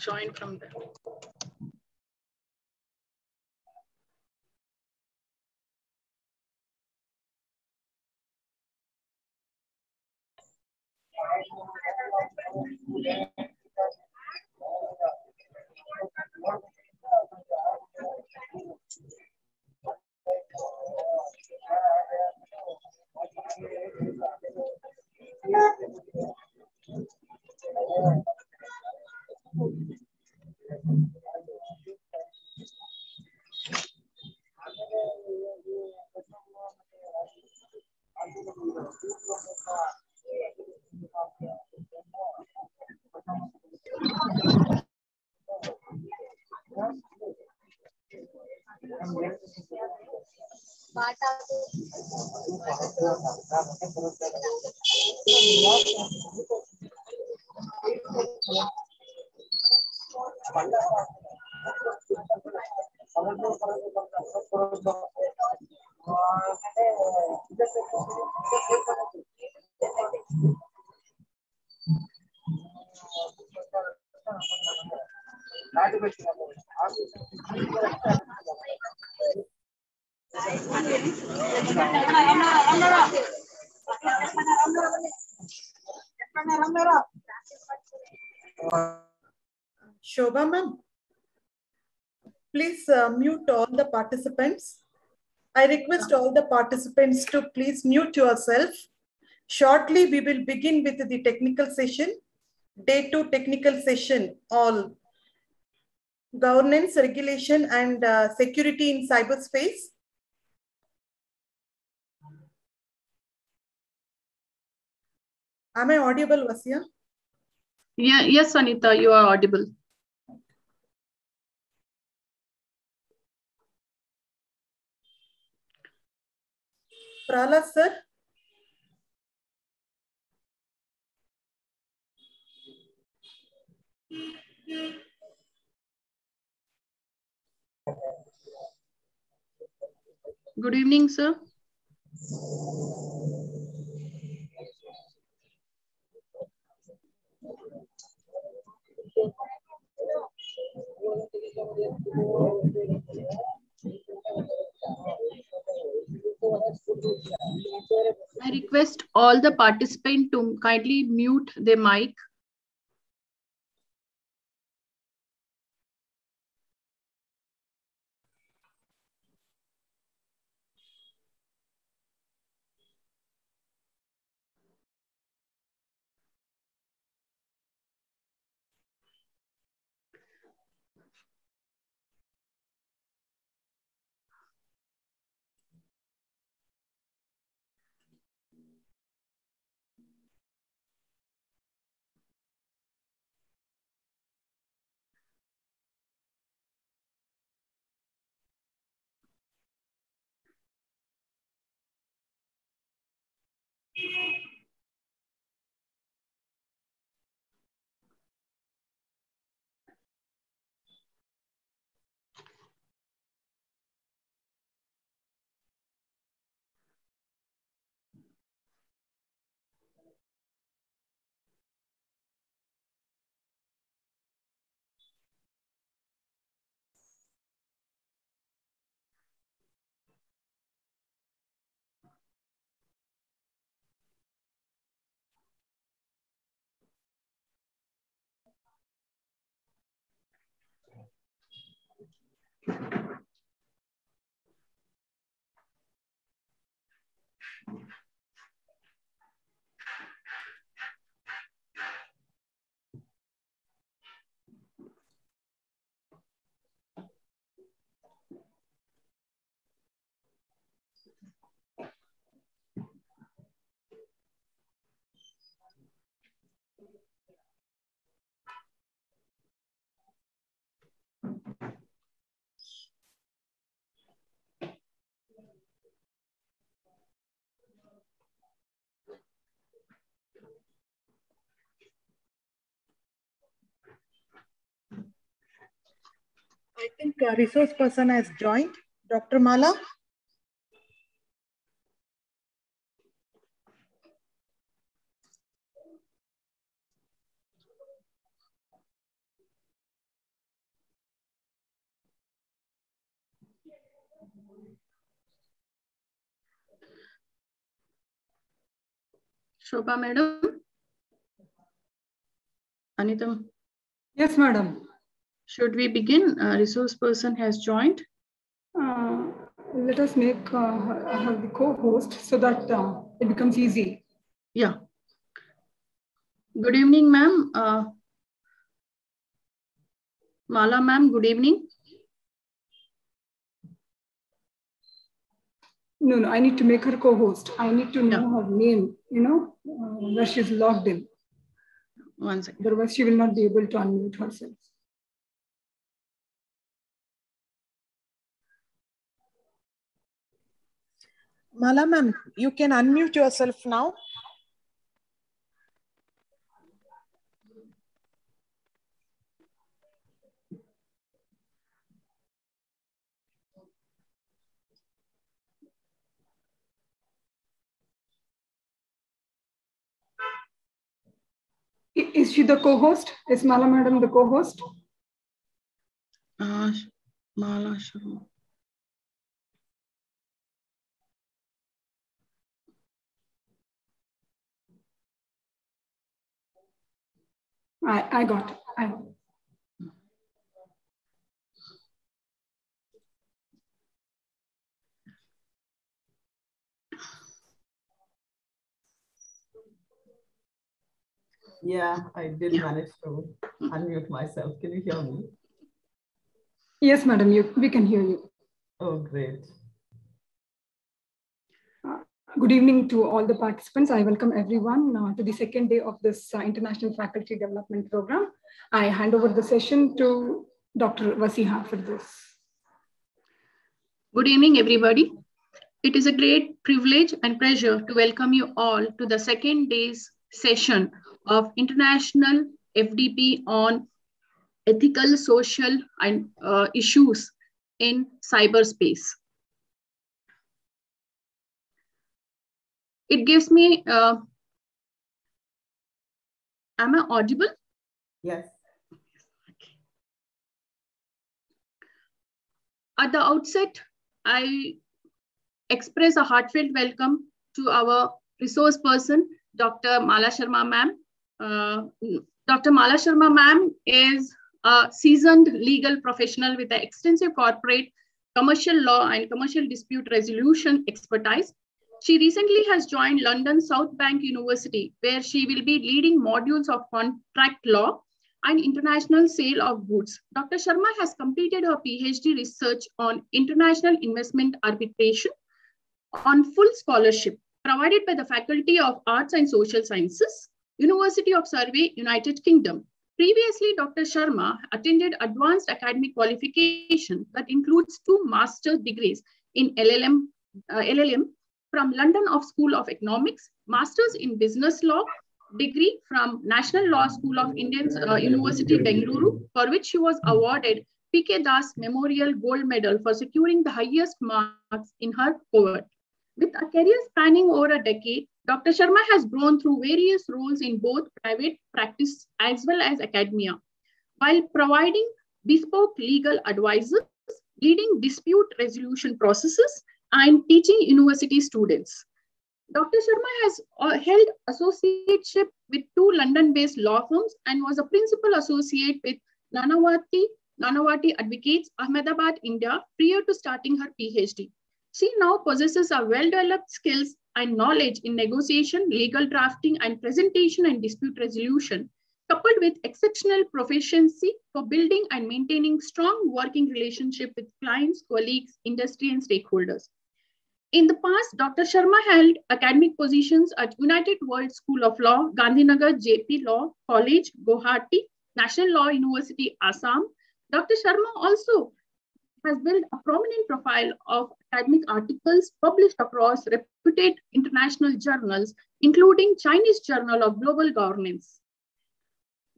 Join from there. Join from the Shobha ma'am, please uh, mute all the participants. I request all the participants to please mute yourself. Shortly, we will begin with the technical session. Day two technical session, all governance, regulation, and uh, security in cyberspace. Am I audible, Vasya? Yeah, yes, Anita, you are audible. Prahlad sir? Good evening, sir. I request all the participants to kindly mute their mic. I think a resource person has joined. Dr. Mala? Shobha madam? Anitam? Yes, madam should we begin? Uh, resource person has joined. Uh, let us make uh, her, her the co-host so that uh, it becomes easy. Yeah. Good evening, ma'am. Uh, Mala ma'am, good evening. No, no, I need to make her co-host. I need to know Yeah. her name, you know, uh, where she's logged in. One second. Otherwise, she will not be able to unmute herself. Mala ma'am, you can unmute yourself now. Is she the co-host? Is Mala madam the co-host? Uh, Mala Sharma. I, I got it. I, Yeah, I did Yeah. manage to unmute myself. Can you hear me? yes, madam, you, we can hear you. Oh, great. Good evening to all the participants. I welcome everyone uh, to the second day of this uh, International Faculty Development Program. I hand over the session to Dr. Wasiha for this. Good evening, everybody. It is a great privilege and pleasure to welcome you all to the second day's session of International FDP on ethical, social, and uh, issues in cyberspace. It gives me, uh, am I audible? Yes. At the outset, I express a heartfelt welcome to our resource person, Dr. Mala Sharma ma'am. Uh, Dr. Mala Sharma ma'am is a seasoned legal professional with extensive corporate, commercial law, and commercial dispute resolution expertise. She recently has joined London South Bank University, where she will be leading modules of contract law and international sale of goods. Dr. Sharma has completed her PhD research on international investment arbitration on full scholarship provided by the Faculty of Arts and Social Sciences, University of Surrey, United Kingdom. Previously, Dr. Sharma attended advanced academic qualification that includes two master's degrees in LLM, uh, LLM from London of School of Economics, master's in business law, degree from National Law School of Indian uh, University, Bengaluru, for which she was awarded PK Das Memorial Gold Medal for securing the highest marks in her cohort. With a career spanning over a decade, Dr. Sharma has grown through various roles in both private practice as well as academia, while providing bespoke legal advices, leading dispute resolution processes, and teaching university students. Dr. Sharma has uh, held associateship with two London-based law firms and was a principal associate with Nanavati, Nanavati Advocates, Ahmedabad, India, prior to starting her PhD. She now possesses a well-developed skills and knowledge in negotiation, legal drafting, and presentation and dispute resolution, coupled with exceptional proficiency for building and maintaining strong working relationship with clients, colleagues, industry, and stakeholders. In the past, Dr. Sharma held academic positions at United World School of Law, Gandhinagar JB Law College, Guwahati, National Law University, Assam. Dr. Sharma also has built a prominent profile of academic articles published across reputed international journals, including Chinese Journal of Global Governance.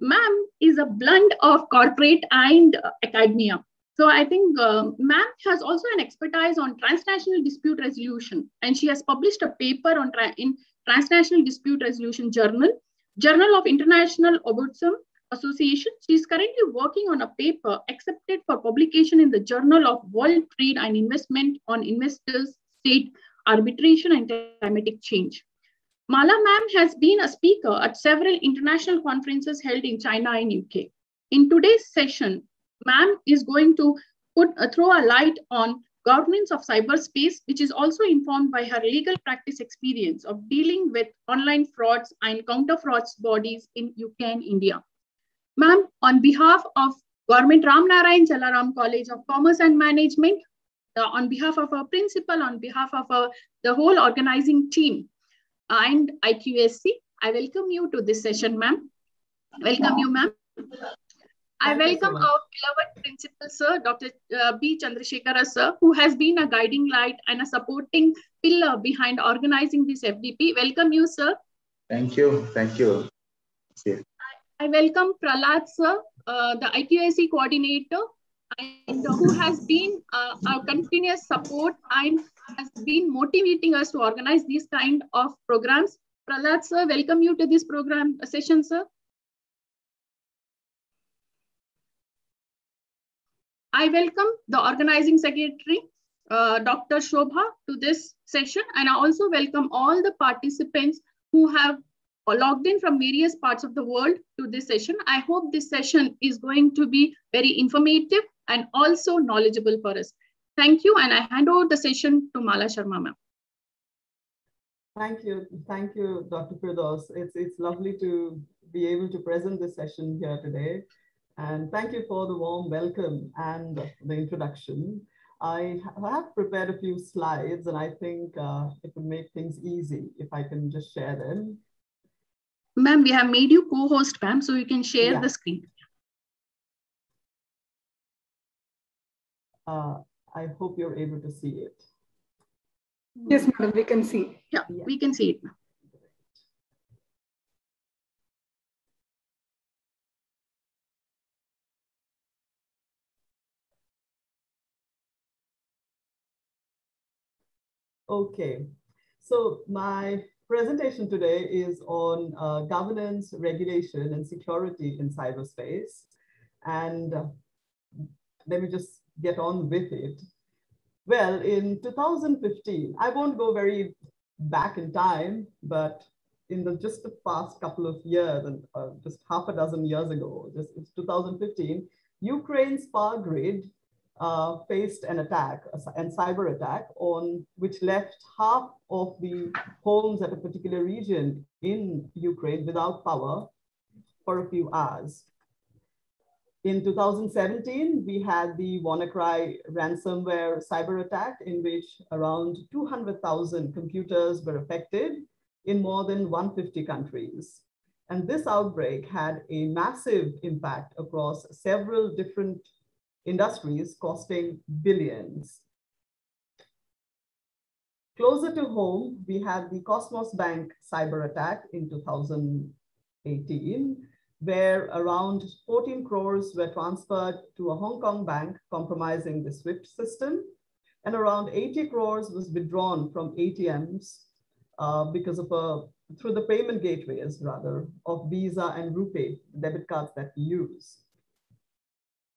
MAM is a blend of corporate and academia. So I think uh, MAM has also an expertise on transnational dispute resolution, and she has published a paper on tra in Transnational Dispute Resolution Journal, Journal of International Ombudsman Association. She is currently working on a paper accepted for publication in the Journal of World Trade and Investment on investors, state arbitration, and climatic change. Mala ma'am has been a speaker at several international conferences held in China and UK. In today's session, ma'am is going to put uh, throw a light on governance of cyberspace, which is also informed by her legal practice experience of dealing with online frauds and counter frauds bodies in UK and India. Ma'am, on behalf of Government Ram Narayan Chellaram College of Commerce and Management, uh, on behalf of our principal, on behalf of our, the whole organizing team and IQSC, I welcome you to this session, ma'am. Welcome you, ma'am. I welcome our beloved principal, sir, Dr. Uh, B. Chandrasekhara, sir, who has been a guiding light and a supporting pillar behind organizing this FDP. Welcome you, sir. Thank you. Thank you. I, I welcome Prahlad, sir, uh, the IQAC coordinator, and who has been uh, our continuous support and has been motivating us to organize these kind of programs. Prahlad, sir, welcome you to this program session, sir. I welcome the organizing secretary, uh, Dr. Shobha, to this session. And I also welcome all the participants who have logged in from various parts of the world to this session. I hope this session is going to be very informative and also knowledgeable for us. Thank you. And I hand over the session to Mala Sharma ma'am. Thank you. Thank you, Dr. Firdaus. It's, it's lovely to be able to present this session here today. And thank you for the warm welcome and the introduction. I have prepared a few slides and I think uh, it would make things easy if I can just share them. Ma'am, we have made you co-host, ma'am, so you can share yeah. the screen. Uh, I hope you're able to see it. Yes, madam, we can see. Yeah, yeah. we can see it. Okay, so my presentation today is on uh, governance, regulation, and security in cyberspace. And uh, let me just get on with it. Well, in 2015, I won't go very back in time, but in the just the past couple of years, and uh, just half a dozen years ago, just it's 2015, Ukraine's power grid uh, faced an attack, and cyber attack, on which left half of the homes at a particular region in Ukraine without power for a few hours. In 2017, we had the WannaCry ransomware cyber attack in which around 200,000 computers were affected in more than 150 countries. And this outbreak had a massive impact across several different industries costing billions. Closer to home, we had the Cosmos Bank cyber attack in 2018, where around 14 crores were transferred to a Hong Kong bank, compromising the SWIFT system, and around 80 crores was withdrawn from ATMs uh, because of a through the payment gateways rather of Visa and RuPay debit cards that we use.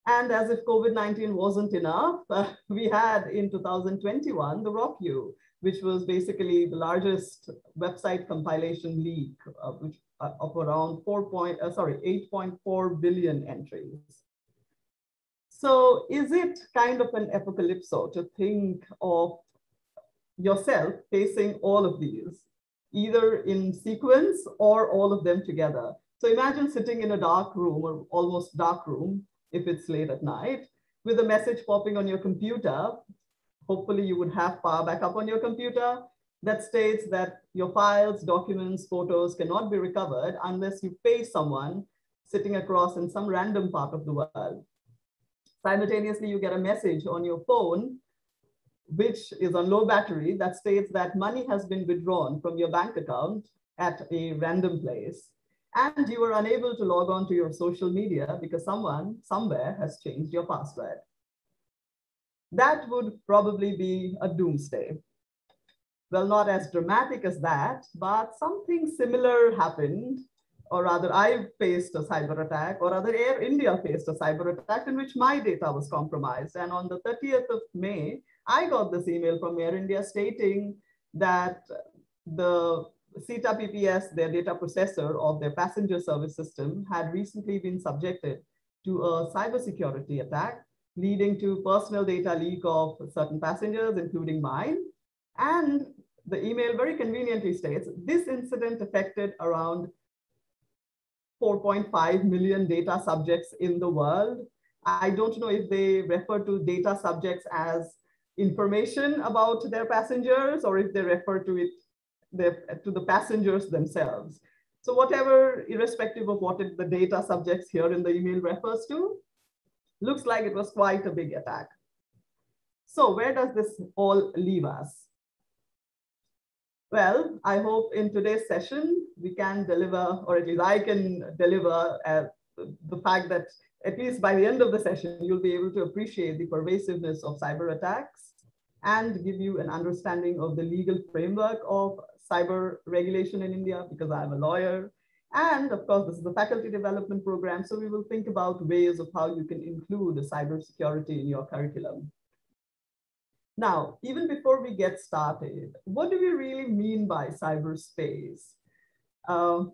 And as if COVID-19 wasn't enough, uh, we had in 2021 the RockYou, which was basically the largest website compilation leak uh, which, uh, of around 4 point, uh, sorry, 8.4 billion entries. So is it kind of an apocalypse to think of yourself facing all of these, either in sequence or all of them together? So imagine sitting in a dark room or almost dark room if it's late at night, with a message popping on your computer. Hopefully you would have power backup on your computer that states that your files, documents, photos cannot be recovered unless you pay someone sitting across in some random part of the world. Simultaneously, you get a message on your phone, which is on low battery that states that money has been withdrawn from your bank account at a random place and you were unable to log on to your social media because someone somewhere has changed your password. That would probably be a doomsday. Well, not as dramatic as that, but something similar happened, or rather I faced a cyber attack, or rather Air India faced a cyber attack in which my data was compromised. And on the 30th of May, I got this email from Air India stating that the SITA PPS, their data processor of their passenger service system, had recently been subjected to a cybersecurity attack, leading to personal data leak of certain passengers, including mine. And the email very conveniently states, this incident affected around 4.5 million data subjects in the world. I don't know if they refer to data subjects as information about their passengers or if they refer to it to the passengers themselves. So whatever, irrespective of what it, the data subjects here in the email refers to, looks like it was quite a big attack. So where does this all leave us? Well, I hope in today's session, we can deliver, or at least I can deliver uh, the fact that at least by the end of the session, you'll be able to appreciate the pervasiveness of cyber attacks and give you an understanding of the legal framework of cyber regulation in India because I'm a lawyer. And of course, this is a faculty development program. So we will think about ways of how you can include cyber security in your curriculum. Now, even before we get started, what do we really mean by cyberspace? Um,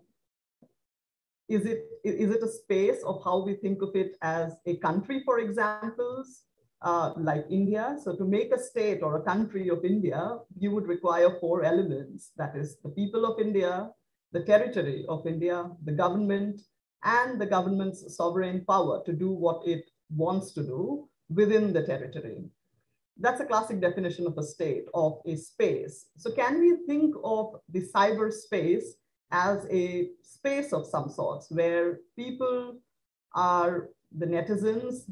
is it, is it a space of how we think of it as a country, for examples, uh, like India? So to make a state or a country of India, you would require four elements. That is the people of India, the territory of India, the government, and the government's sovereign power to do what it wants to do within the territory. That's a classic definition of a state, of a space. So can we think of the cyberspace as a space of some sorts where people are the netizens,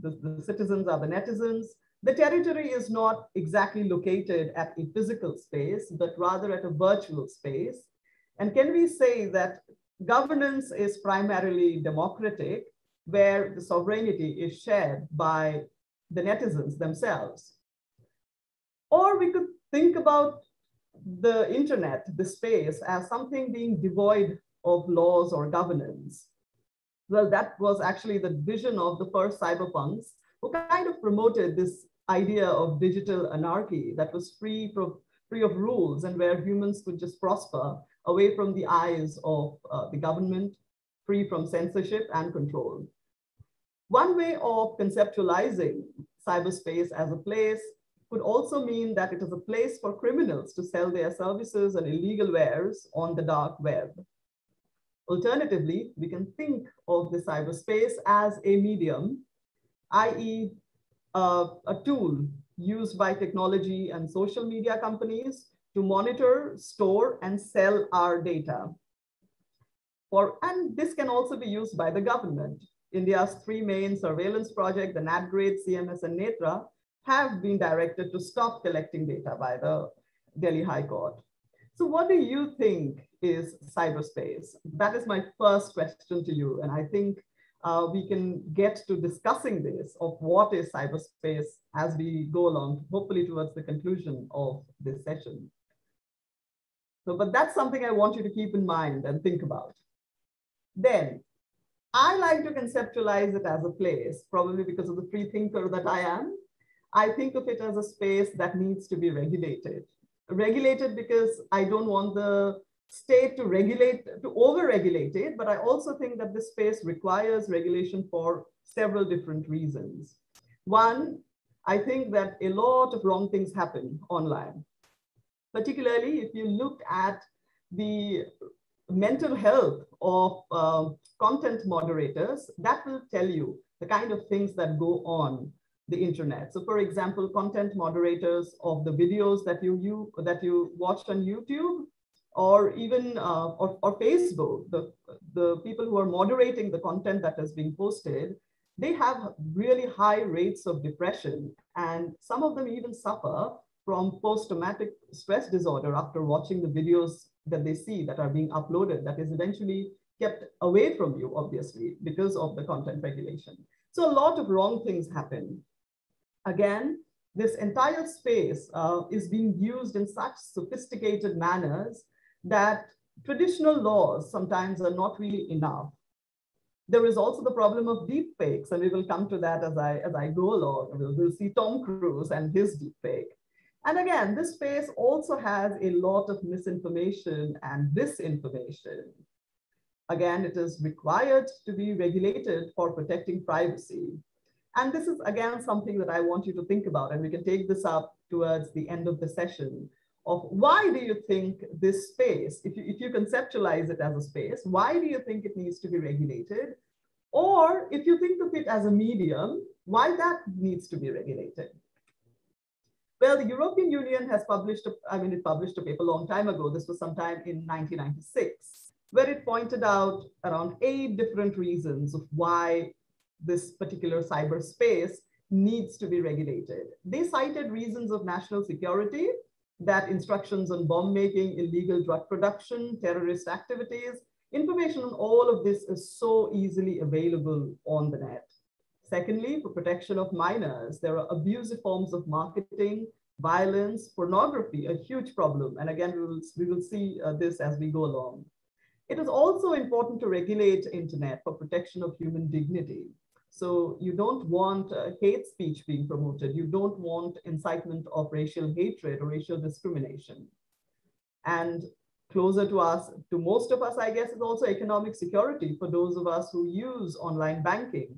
the, the citizens are the netizens. The territory is not exactly located at a physical space, but rather at a virtual space. And can we say that governance is primarily democratic, where the sovereignty is shared by the netizens themselves? Or we could think about the internet, the space, as something being devoid of laws or governance. Well, that was actually the vision of the first cyberpunks who kind of promoted this idea of digital anarchy that was free from free of rules and where humans could just prosper away from the eyes of uh, the government, free from censorship and control. One way of conceptualizing cyberspace as a place could also mean that it is a place for criminals to sell their services and illegal wares on the dark web. Alternatively, we can think of the cyberspace as a medium, i.e. Uh, a tool used by technology and social media companies to monitor, store, and sell our data. For, and this can also be used by the government. India's three main surveillance projects, the NATGRID, CMS, and NETRA, have been directed to stop collecting data by the Delhi High Court. So what do you think is cyberspace? That is my first question to you. And I think uh, we can get to discussing this of what is cyberspace as we go along, hopefully towards the conclusion of this session. So, but that's something I want you to keep in mind and think about. Then, I like to conceptualize it as a place, probably because of the free thinker that I am. I think of it as a space that needs to be regulated. Regulated because I don't want the state to regulate, to over-regulate it, but I also think that this space requires regulation for several different reasons. One, I think that a lot of wrong things happen online, particularly if you look at the mental health of uh, content moderators, that will tell you the kind of things that go on the internet. So for example, content moderators of the videos that you, you that you watched on YouTube or even uh, or, or Facebook, the, the people who are moderating the content that is being posted, they have really high rates of depression. And some of them even suffer from post-traumatic stress disorder after watching the videos that they see that are being uploaded that is eventually kept away from you, obviously, because of the content regulation. So a lot of wrong things happen. Again, this entire space uh, is being used in such sophisticated manners that traditional laws sometimes are not really enough. There is also the problem of deep fakes, and we will come to that as I, as I go along. We'll, we'll see Tom Cruise and his deep fake. And again, this space also has a lot of misinformation and disinformation. Again, it is required to be regulated for protecting privacy. And this is, again, something that I want you to think about, and we can take this up towards the end of the session of why do you think this space, if you, if you conceptualize it as a space, why do you think it needs to be regulated? Or if you think of it as a medium, why that needs to be regulated? Well, the European Union has published, a, I mean, it published a paper a long time ago. This was sometime in 1996, where it pointed out around eight different reasons of why this particular cyberspace needs to be regulated. They cited reasons of national security, that instructions on bomb making, illegal drug production, terrorist activities, information on all of this is so easily available on the net. Secondly, for protection of minors, there are abusive forms of marketing, violence, pornography, a huge problem. And again, we will, we will see uh, this as we go along. It is also important to regulate internet for protection of human dignity. So you don't want uh, hate speech being promoted. You don't want incitement of racial hatred or racial discrimination. And closer to us, to most of us, I guess, is also economic security for those of us who use online banking.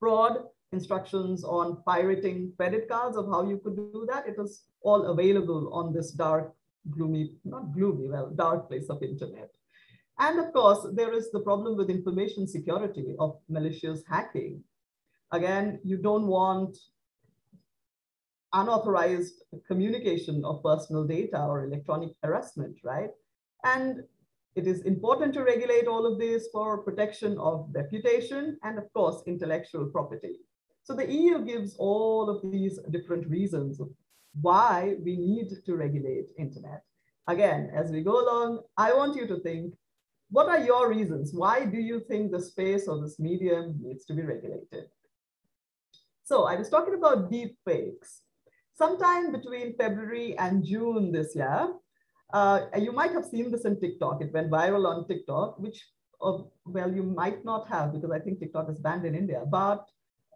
Fraud, instructions on pirating credit cards of how you could do that. It was all available on this dark, gloomy, not gloomy, well, dark place of internet. And of course, there is the problem with information security of malicious hacking. Again, you don't want unauthorized communication of personal data or electronic harassment, right? And it is important to regulate all of this for protection of reputation and of course, intellectual property. So the EU gives all of these different reasons why we need to regulate internet. Again, as we go along, I want you to think, what are your reasons? Why do you think the space or this medium needs to be regulated? So I was talking about deep fakes. Sometime between February and June this year, uh, you might have seen this in TikTok. It went viral on TikTok, which, uh, well, you might not have because I think TikTok is banned in India, but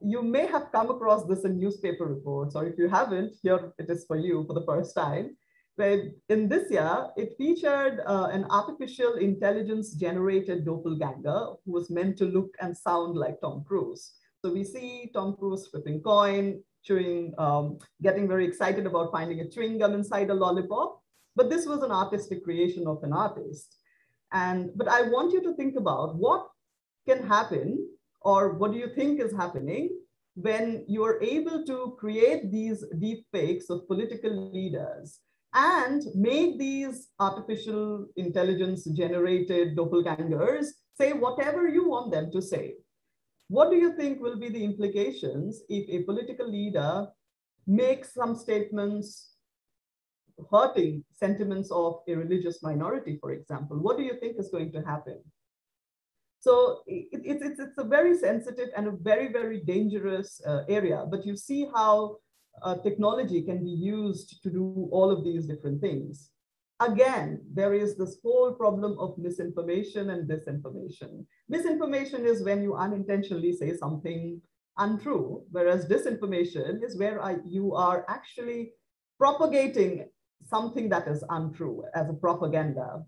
you may have come across this in newspaper reports, or if you haven't, here it is for you for the first time. Where in this year, it featured uh, an artificial intelligence generated doppelganger who was meant to look and sound like Tom Cruise. So we see Tom Cruise flipping coin, chewing, um, getting very excited about finding a chewing gum inside a lollipop. But this was an artistic creation of an artist. And, but I want you to think about what can happen or what do you think is happening when you are able to create these deep fakes of political leaders and make these artificial intelligence generated doppelgangers say whatever you want them to say. What do you think will be the implications if a political leader makes some statements hurting sentiments of a religious minority, for example? What do you think is going to happen? So it, it, it's, it's a very sensitive and a very, very dangerous uh, area, but you see how uh, technology can be used to do all of these different things. Again, there is this whole problem of misinformation and disinformation. Misinformation is when you unintentionally say something untrue, whereas disinformation is where I, you are actually propagating something that is untrue as a propaganda.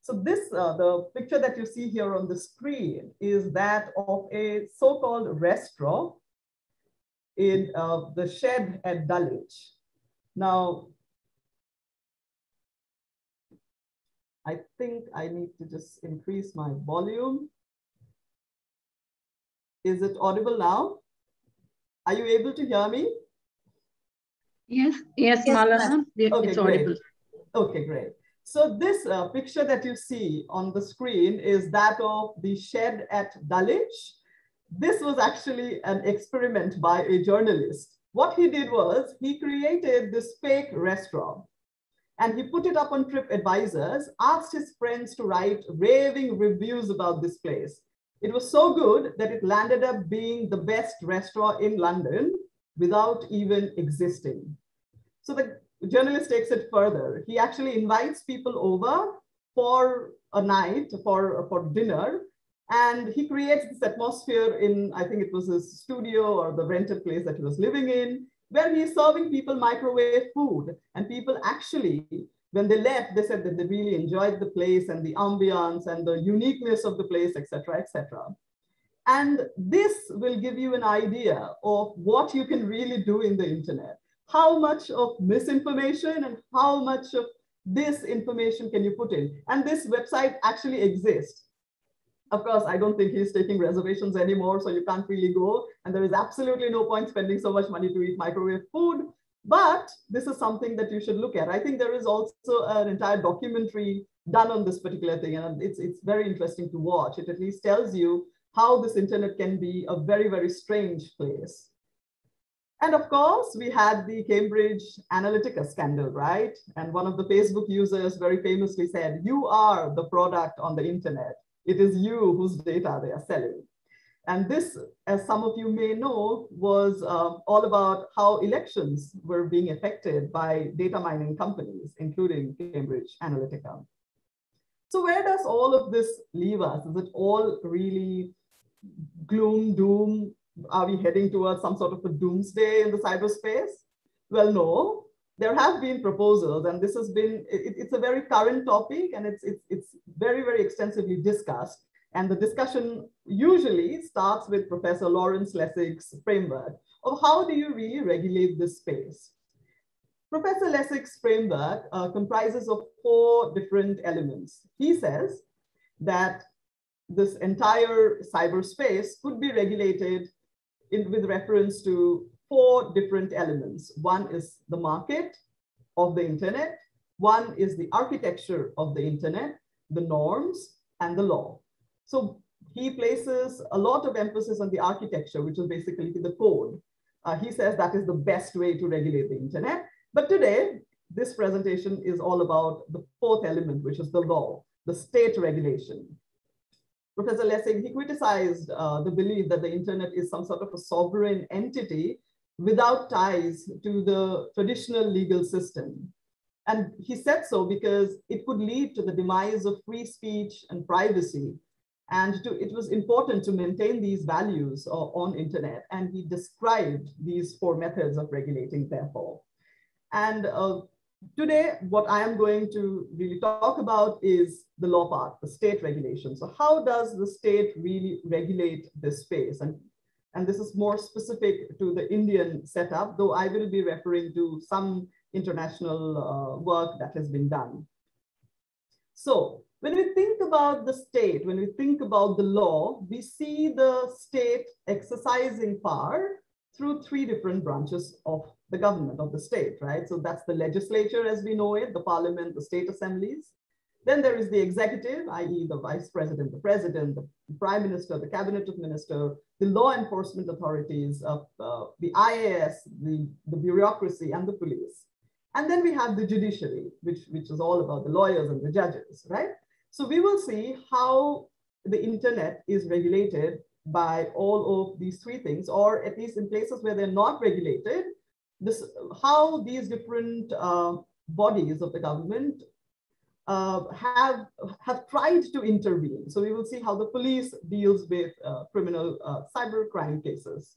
So this, uh, the picture that you see here on the screen is that of a so-called restaurant in uh, the shed at Dulwich. Now, I think I need to just increase my volume. Is it audible now? Are you able to hear me? Yes, yes, yes Malana, okay, it's audible. Great. Okay, great. So this uh, picture that you see on the screen is that of the shed at Dulwich. This was actually an experiment by a journalist. What he did was he created this fake restaurant and he put it up on TripAdvisors, asked his friends to write raving reviews about this place. It was so good that it landed up being the best restaurant in London without even existing. So the journalist takes it further. He actually invites people over for a night, for, for dinner, and he creates this atmosphere in, I think it was his studio or the rented place that he was living in. where he's serving people microwave food. And people actually, when they left, they said that they really enjoyed the place and the ambiance and the uniqueness of the place, etc., etc. And this will give you an idea of what you can really do in the internet. How much of misinformation and how much of this information can you put in? And this website actually exists. Of course, I don't think he's taking reservations anymore, so you can't really go. And there is absolutely no point spending so much money to eat microwave food. But this is something that you should look at. I think there is also an entire documentary done on this particular thing, and it's, it's very interesting to watch. It at least tells you how this internet can be a very, very strange place. And of course, we had the Cambridge Analytica scandal, right? And one of the Facebook users very famously said, you are the product on the internet. It is you whose data they are selling. And this, as some of you may know, was uh, all about how elections were being affected by data mining companies, including Cambridge Analytica. So where does all of this leave us? Is it all really gloom, doom? Are we heading towards some sort of a doomsday in the cyberspace? Well, no. There have been proposals, and this has been, it, it's a very current topic, and it's, it's, it's very, very extensively discussed. And the discussion usually starts with Professor Lawrence Lessig's framework of how do you really regulate this space. Professor Lessig's framework uh, comprises of four different elements. He says that this entire cyberspace could be regulated in, with reference to four different elements. One is the market of the internet. One is the architecture of the internet, the norms, and the law. So he places a lot of emphasis on the architecture, which is basically the code. Uh, he says that is the best way to regulate the internet. But today, this presentation is all about the fourth element, which is the law, the state regulation. Professor Lessig, he criticized uh, the belief that the internet is some sort of a sovereign entity without ties to the traditional legal system. And he said so because it could lead to the demise of free speech and privacy. And to, it was important to maintain these values uh, on internet. And he described these four methods of regulating, therefore. And uh, today, what I am going to really talk about is the law part, the state regulation. So how does the state really regulate this space? And, and this is more specific to the Indian setup, though I will be referring to some international uh, work that has been done. So when we think about the state, when we think about the law, we see the state exercising power through three different branches of the government of the state, right? So that's the legislature as we know it, the parliament, the state assemblies. Then there is the executive, i.e. the vice president, the president, the prime minister, the cabinet of minister, the law enforcement authorities, of uh, the IAS, the, the bureaucracy and the police. And then we have the judiciary, which, which is all about the lawyers and the judges, right? So we will see how the internet is regulated by all of these three things, or at least in places where they're not regulated, this, how these different uh, bodies of the government uh, have, have tried to intervene. So we will see how the police deals with uh, criminal uh, cyber crime cases.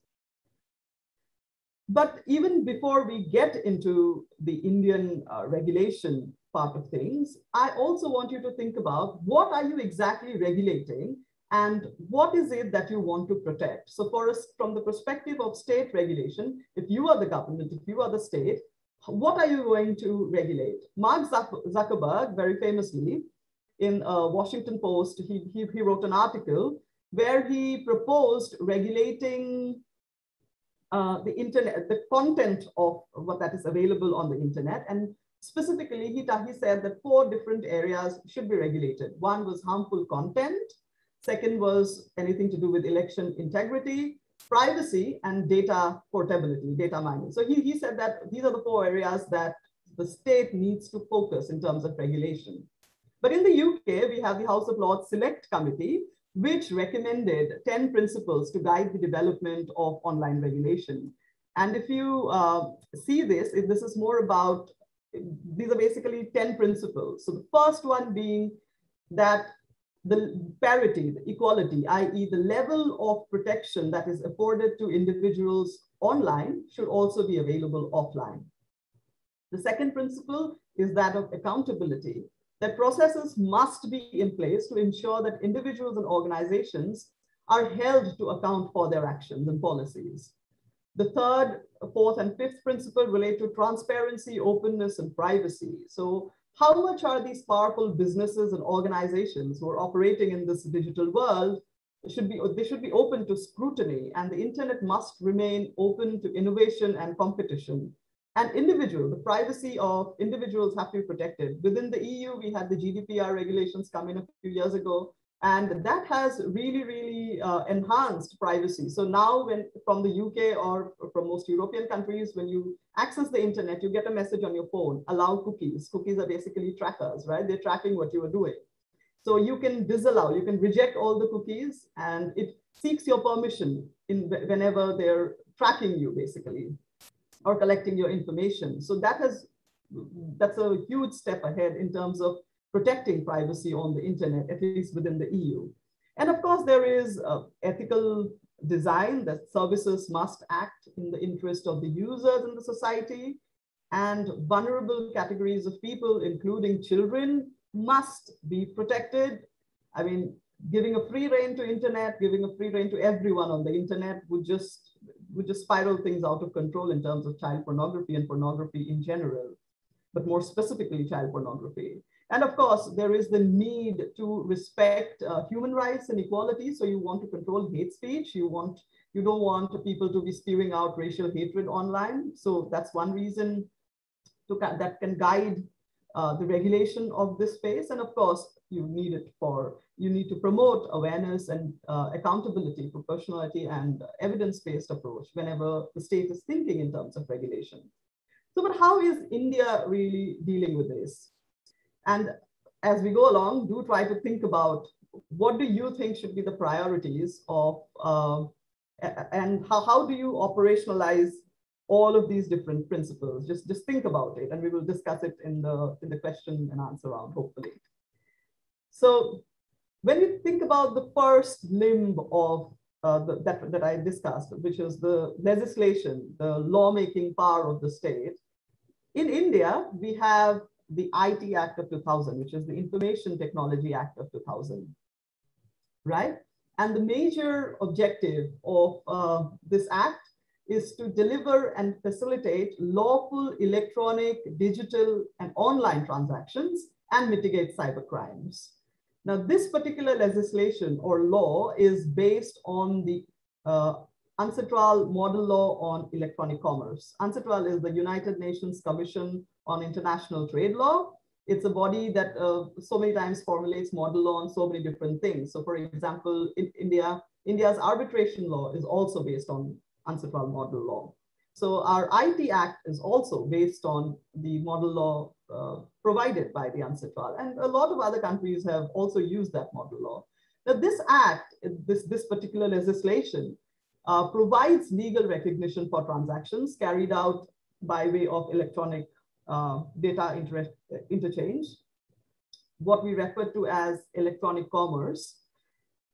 But even before we get into the Indian uh, regulation part of things, I also want you to think about what are you exactly regulating and what is it that you want to protect? So for us, from the perspective of state regulation, if you are the government, if you are the state, what are you going to regulate? Mark Zuckerberg, very famously, in a Washington Post, he, he, he wrote an article where he proposed regulating uh, the internet, the content of what that is available on the internet. And specifically, he, he said that four different areas should be regulated. One was harmful content. Second was anything to do with election integrity, privacy, and data portability, data mining. So he, he said that these are the four areas that the state needs to focus in terms of regulation. But in the UK, we have the House of Lords Select Committee, which recommended 10 principles to guide the development of online regulation. And if you uh, see this, if this is more about, these are basically 10 principles. So the first one being that the parity, the equality, i.e. the level of protection that is afforded to individuals online should also be available offline. The second principle is that of accountability, that processes must be in place to ensure that individuals and organizations are held to account for their actions and policies. The third, fourth, and fifth principle relate to transparency, openness, and privacy. So how much are these powerful businesses and organizations who are operating in this digital world should be they should be open to scrutiny and the internet must remain open to innovation and competition. And individual the privacy of individuals have to be protected. Within the eu we had the gdpr regulations come in a few years ago and that has really, really uh, enhanced privacy. So now when from the UK or from most European countries, when you access the internet, you get a message on your phone, allow cookies. Cookies are basically trackers, right? They're tracking what you are doing. So you can disallow, you can reject all the cookies and it seeks your permission in whenever they're tracking you basically or collecting your information. So that has, that's a huge step ahead in terms of protecting privacy on the internet, at least within the EU. And of course, there is uh, ethical design that services must act in the interest of the users in the society and vulnerable categories of people, including children, must be protected. I mean, giving a free reign to internet, giving a free reign to everyone on the internet would just would just spiral things out of control in terms of child pornography and pornography in general, but more specifically child pornography. And of course, there is the need to respect uh, human rights and equality. So you want to control hate speech. You want you don't want people to be spewing out racial hatred online. So that's one reason to, that can guide uh, the regulation of this space. And of course, you need it for, you need to promote awareness and uh, accountability, proportionality and evidence-based approach whenever the state is thinking in terms of regulation. So, but how is India really dealing with this? And as we go along, do try to think about what do you think should be the priorities of, uh, and how, how do you operationalize all of these different principles? Just, just think about it and we will discuss it in the, in the question and answer round, hopefully. So when you think about the first limb of uh, the, that, that I discussed, which is the legislation, the lawmaking power of the state, in India, we have the IT Act of 2000, which is the Information Technology Act of 2000, right? And the major objective of uh, this act is to deliver and facilitate lawful electronic, digital, and online transactions and mitigate cyber crimes. Now, this particular legislation or law is based on the uh, UNCITRAL model law on electronic commerce. UNCITRAL is the United Nations Commission on international trade law. It's a body that uh, so many times formulates model law on so many different things. So for example, in India, India's arbitration law is also based on UNCITRAL model law. So our IT Act is also based on the model law uh, provided by the UNCITRAL. And a lot of other countries have also used that model law. Now this act, this, this particular legislation, uh, provides legal recognition for transactions carried out by way of electronic uh, data inter interchange, what we refer to as electronic commerce.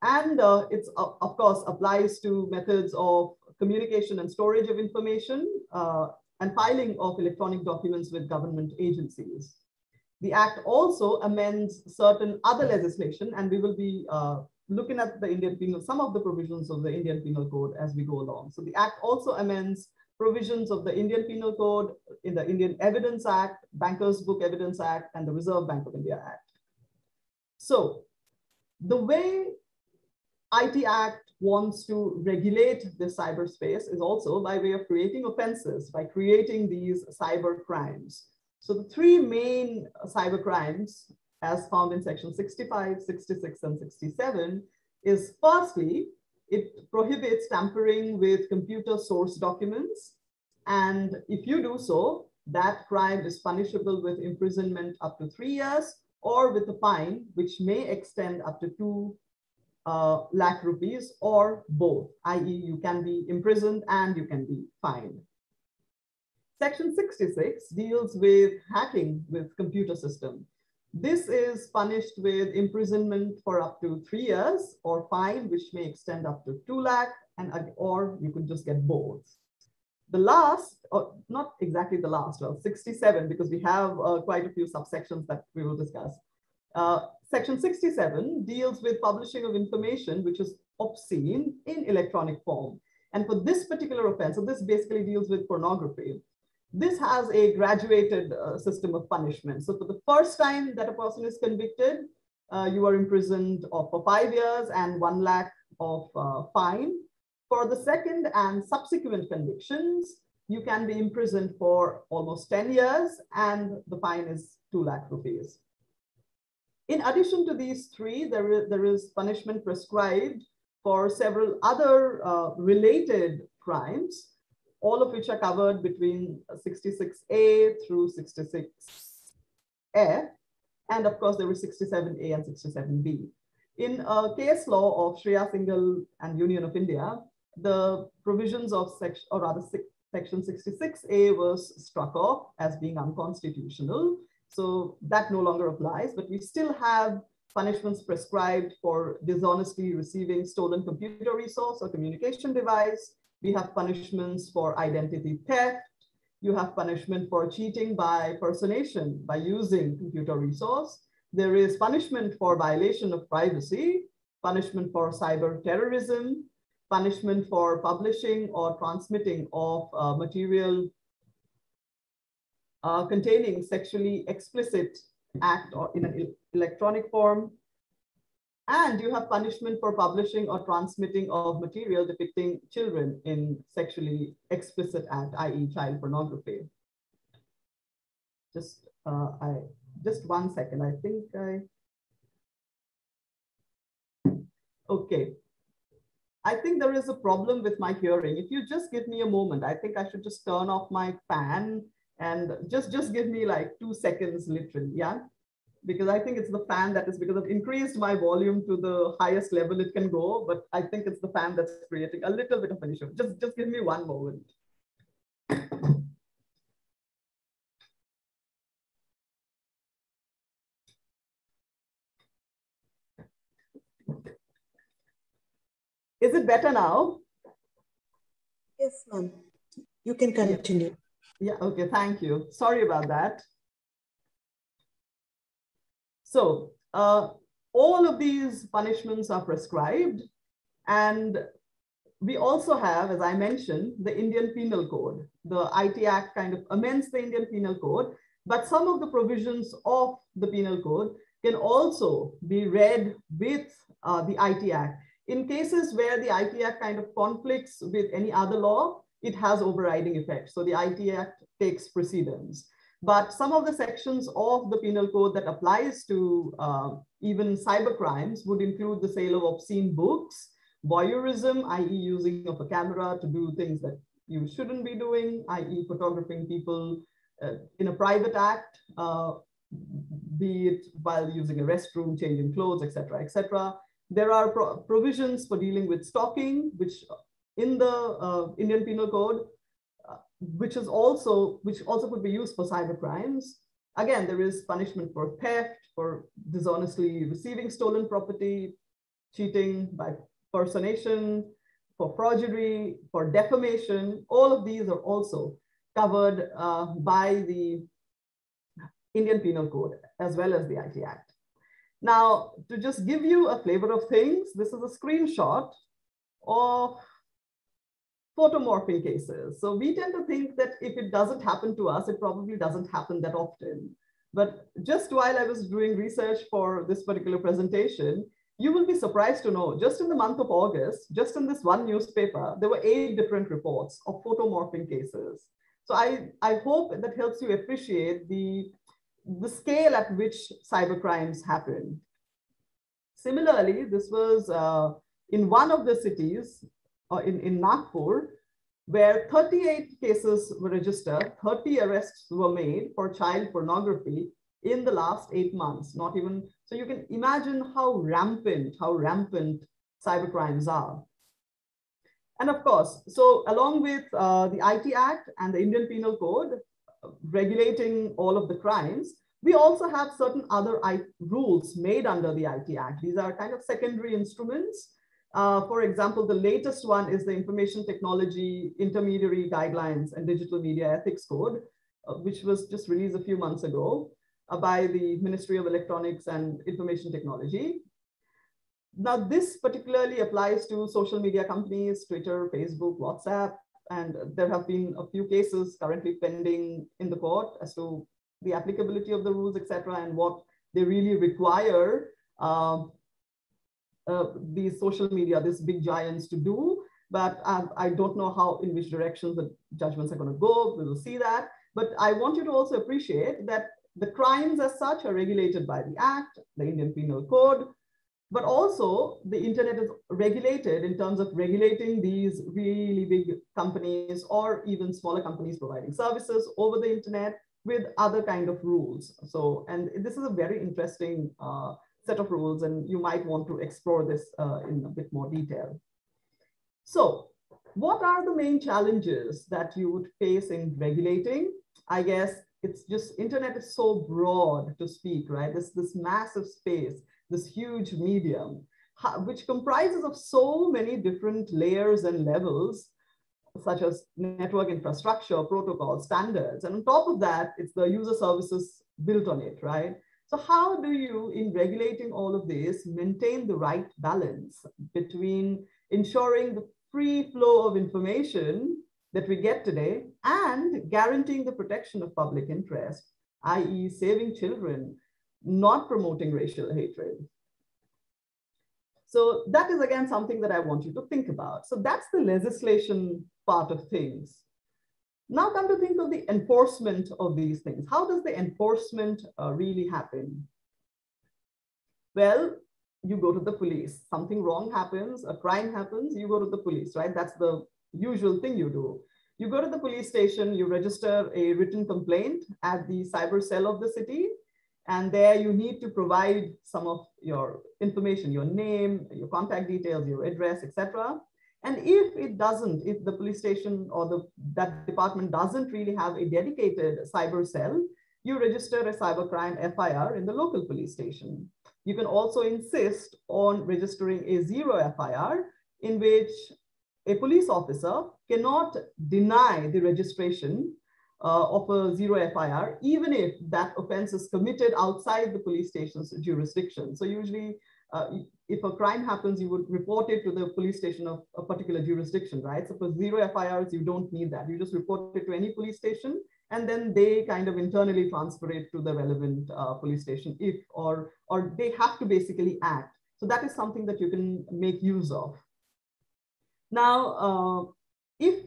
And uh, it's, uh, of course, applies to methods of communication and storage of information uh, and filing of electronic documents with government agencies. The Act also amends certain other legislation, and we will be uh, looking at the Indian Penal, some of the provisions of the Indian Penal Code as we go along. So the Act also amends provisions of the Indian Penal Code, in the Indian Evidence Act, Bankers Book Evidence Act, and the Reserve Bank of India Act. So the way IT Act wants to regulate the cyberspace is also by way of creating offenses, by creating these cyber crimes. So the three main cyber crimes as found in section 65, 66, and 67 is firstly, it prohibits tampering with computer source documents. And if you do so, that crime is punishable with imprisonment up to three years or with a fine, which may extend up to two uh, lakh rupees or both, i.e. you can be imprisoned and you can be fined. Section 66 deals with hacking with computer system. This is punished with imprisonment for up to three years or fine, which may extend up to 2 lakh, and, or you could just get both. The last, or not exactly the last, well, 67, because we have uh, quite a few subsections that we will discuss. Uh, section 67 deals with publishing of information which is obscene in electronic form. And for this particular offense, so this basically deals with pornography. This has a graduated uh, system of punishment. So for the first time that a person is convicted, uh, you are imprisoned for five years and one lakh of uh, fine. For the second and subsequent convictions, you can be imprisoned for almost 10 years and the fine is 2 lakh rupees. In addition to these three, there is, there is punishment prescribed for several other uh, related crimes, all of which are covered between 66A through 66F. And of course, there is 67A and 67B. In a case law of Shreya Singhal and Union of India, the provisions of section, or rather section 66A was struck off as being unconstitutional. So that no longer applies, but we still have punishments prescribed for dishonestly receiving stolen computer resource or communication device. We have punishments for identity theft. You have punishment for cheating by personation by using computer resource. There is punishment for violation of privacy, punishment for cyber terrorism, punishment for publishing or transmitting of uh, material uh, containing sexually explicit act or in an electronic form. And you have punishment for publishing or transmitting of material depicting children in sexually explicit act, i.e. child pornography. Just, uh, I, just one second, I think I, okay. I think there is a problem with my hearing. If you just give me a moment, I think I should just turn off my fan and just, just give me like two seconds literally, yeah? Because I think it's the fan that is because I've increased my volume to the highest level it can go, but I think it's the fan that's creating a little bit of an issue. Just, just give me one moment. Is it better now? Yes, ma'am. You can continue. Yeah, okay, thank you. Sorry about that. So uh, all of these punishments are prescribed. And we also have, as I mentioned, the Indian Penal Code. The IT Act kind of amends the Indian Penal Code, but some of the provisions of the Penal Code can also be read with uh, the IT Act. In cases where the IT Act kind of conflicts with any other law, it has overriding effect. So the IT Act takes precedence. But some of the sections of the penal code that applies to uh, even cyber crimes would include the sale of obscene books, voyeurism, i.e. using of a camera to do things that you shouldn't be doing, i.e. photographing people uh, in a private act, uh, be it while using a restroom, changing clothes, etc., etc. There are pro provisions for dealing with stalking, which in the uh, Indian Penal Code, which is also which also could be used for cyber crimes. Again, there is punishment for theft, for dishonestly receiving stolen property, cheating by personation, for forgery, for defamation. All of these are also covered uh, by the Indian Penal Code as well as the IT Act. Now, to just give you a flavor of things, this is a screenshot of photomorphing cases. So we tend to think that if it doesn't happen to us, it probably doesn't happen that often. But just while I was doing research for this particular presentation, you will be surprised to know just in the month of August, just in this one newspaper, there were eight different reports of photomorphing cases. So I, I hope that helps you appreciate the, the scale at which cybercrimes happen. Similarly, this was uh, in one of the cities, uh, in, in Nagpur, where 38 cases were registered, 30 arrests were made for child pornography in the last eight months, not even, so you can imagine how rampant, how rampant cybercrimes are. And of course, so along with uh, the IT Act and the Indian Penal Code, regulating all of the crimes, We also have certain other I rules made under the IT Act. These are kind of secondary instruments. Uh, for example, the latest one is the Information Technology Intermediary Guidelines and Digital Media Ethics Code, uh, which was just released a few months ago uh, by the Ministry of Electronics and Information Technology. Now, this particularly applies to social media companies, Twitter, Facebook, WhatsApp, and there have been a few cases currently pending in the court as to the applicability of the rules, etc., and what they really require uh, these social media, these big giants to do. But I, I don't know how, in which directions the judgments are going to go. We will see that. But I want you to also appreciate that the crimes as such are regulated by the Act, the Indian Penal Code, but also the internet is regulated in terms of regulating these really big companies or even smaller companies providing services over the internet with other kind of rules. So, and this is a very interesting uh, set of rules and you might want to explore this uh, in a bit more detail. So what are the main challenges that you would face in regulating? I guess it's just internet is so broad to speak, right? This, this massive space, this huge medium, which comprises of so many different layers and levels such as network infrastructure, protocol, standards. And on top of that, it's the user services built on it, right? So how do you, in regulating all of this, maintain the right balance between ensuring the free flow of information that we get today and guaranteeing the protection of public interest, i.e. saving children, not promoting racial hatred. So that is again something that I want you to think about. So that's the legislation part of things. Now come to think of the enforcement of these things. How does the enforcement uh, really happen? Well, you go to the police. Something wrong happens, a crime happens, you go to the police, right? That's the usual thing you do. You go to the police station, you register a written complaint at the cyber cell of the city, and there you need to provide some of your information, your name, your contact details, your address, etc. And if it doesn't, if the police station or the, that department doesn't really have a dedicated cyber cell, you register a cybercrime FIR in the local police station. You can also insist on registering a zero FIR in which a police officer cannot deny the registration uh, of a zero FIR, even if that offense is committed outside the police station's jurisdiction. So usually uh, if a crime happens, you would report it to the police station of a particular jurisdiction, right? So for zero FIRs, you don't need that. You just report it to any police station and then they kind of internally transfer it to the relevant uh, police station if, or, or they have to basically act. So that is something that you can make use of. Now, uh, if,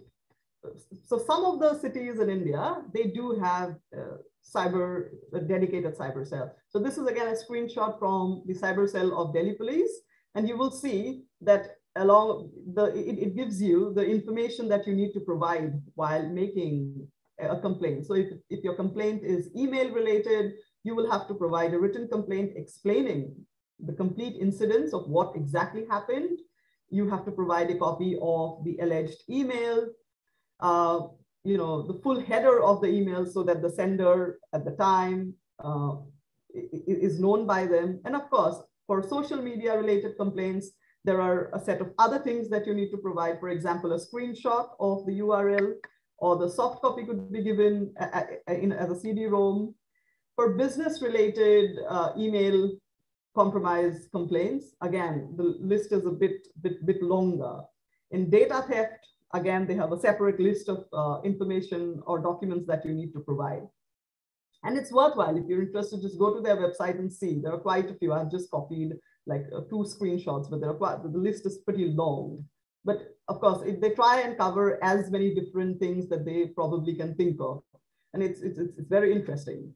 so some of the cities in India, they do have uh, cyber, a dedicated cyber cell. So this is again a screenshot from the cyber cell of Delhi police. And you will see that along the, it, it gives you the information that you need to provide while making a complaint. So if, if your complaint is email related, you will have to provide a written complaint explaining the complete incidents of what exactly happened. You have to provide a copy of the alleged email. Uh, you know, the full header of the email so that the sender at the time uh, is known by them. And of course, for social media related complaints, there are a set of other things that you need to provide. For example, a screenshot of the URL or the soft copy could be given as a CD-ROM. For business related uh, email compromise complaints, again, the list is a bit, bit, bit longer. In data theft, Again, they have a separate list of uh, information or documents that you need to provide. And it's worthwhile if you're interested, just go to their website and see. There are quite a few. I've just copied like uh, two screenshots, but there are quite, the list is pretty long. But of course, if they try and cover as many different things that they probably can think of. And it's, it's, it's, it's very interesting.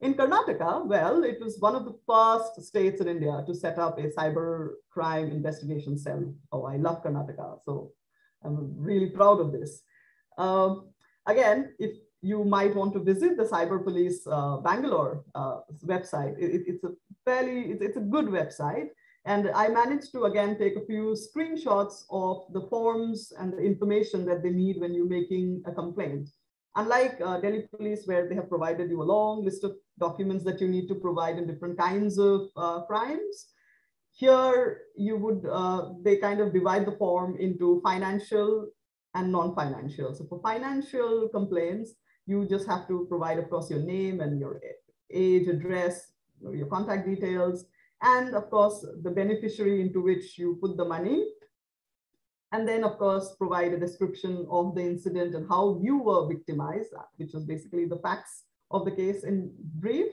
In Karnataka, well, it was one of the first states in India to set up a cyber crime investigation cell. Oh, I love Karnataka. So I'm really proud of this. Um, again, if you might want to visit the Cyber Police uh, Bangalore uh, website, it, it's a fairly, it's, it's a good website. And I managed to, again, take a few screenshots of the forms and the information that they need when you're making a complaint. Unlike uh, Delhi police, where they have provided you a long list of documents that you need to provide in different kinds of uh, crimes, here you would, uh, they kind of divide the form into financial and non-financial. So for financial complaints, you just have to provide, of course, your name and your age, address, your contact details, and of course, the beneficiary into which you put the money. And then, of course, provide a description of the incident and how you were victimized, which was basically the facts of the case in brief.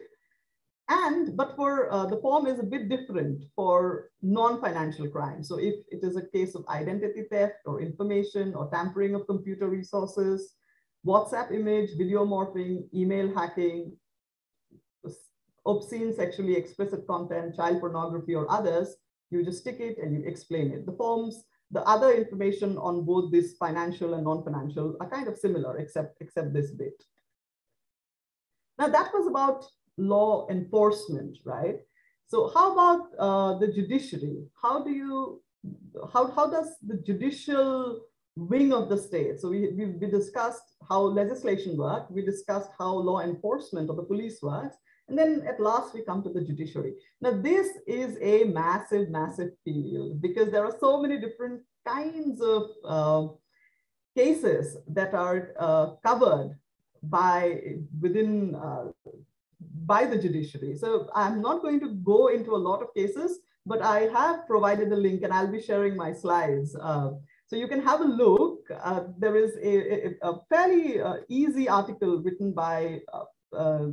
And, but for uh, the form is a bit different for non-financial crime. So if it is a case of identity theft or information or tampering of computer resources, WhatsApp image, video morphing, email hacking, obscene sexually explicit content, child pornography or others, you just stick it and you explain it. The forms, the other information on both this financial and non-financial are kind of similar, except, except this bit. Now that was about law enforcement, right? So how about uh, the judiciary? How do you, how, how does the judicial wing of the state? So we, we, we discussed how legislation works. We discussed how law enforcement or the police works. And then at last we come to the judiciary. Now this is a massive, massive field because there are so many different kinds of uh, cases that are uh, covered by within uh, by the judiciary. So I'm not going to go into a lot of cases, but I have provided the link and I'll be sharing my slides. Uh, so you can have a look. Uh, there is a, a, a fairly uh, easy article written by uh,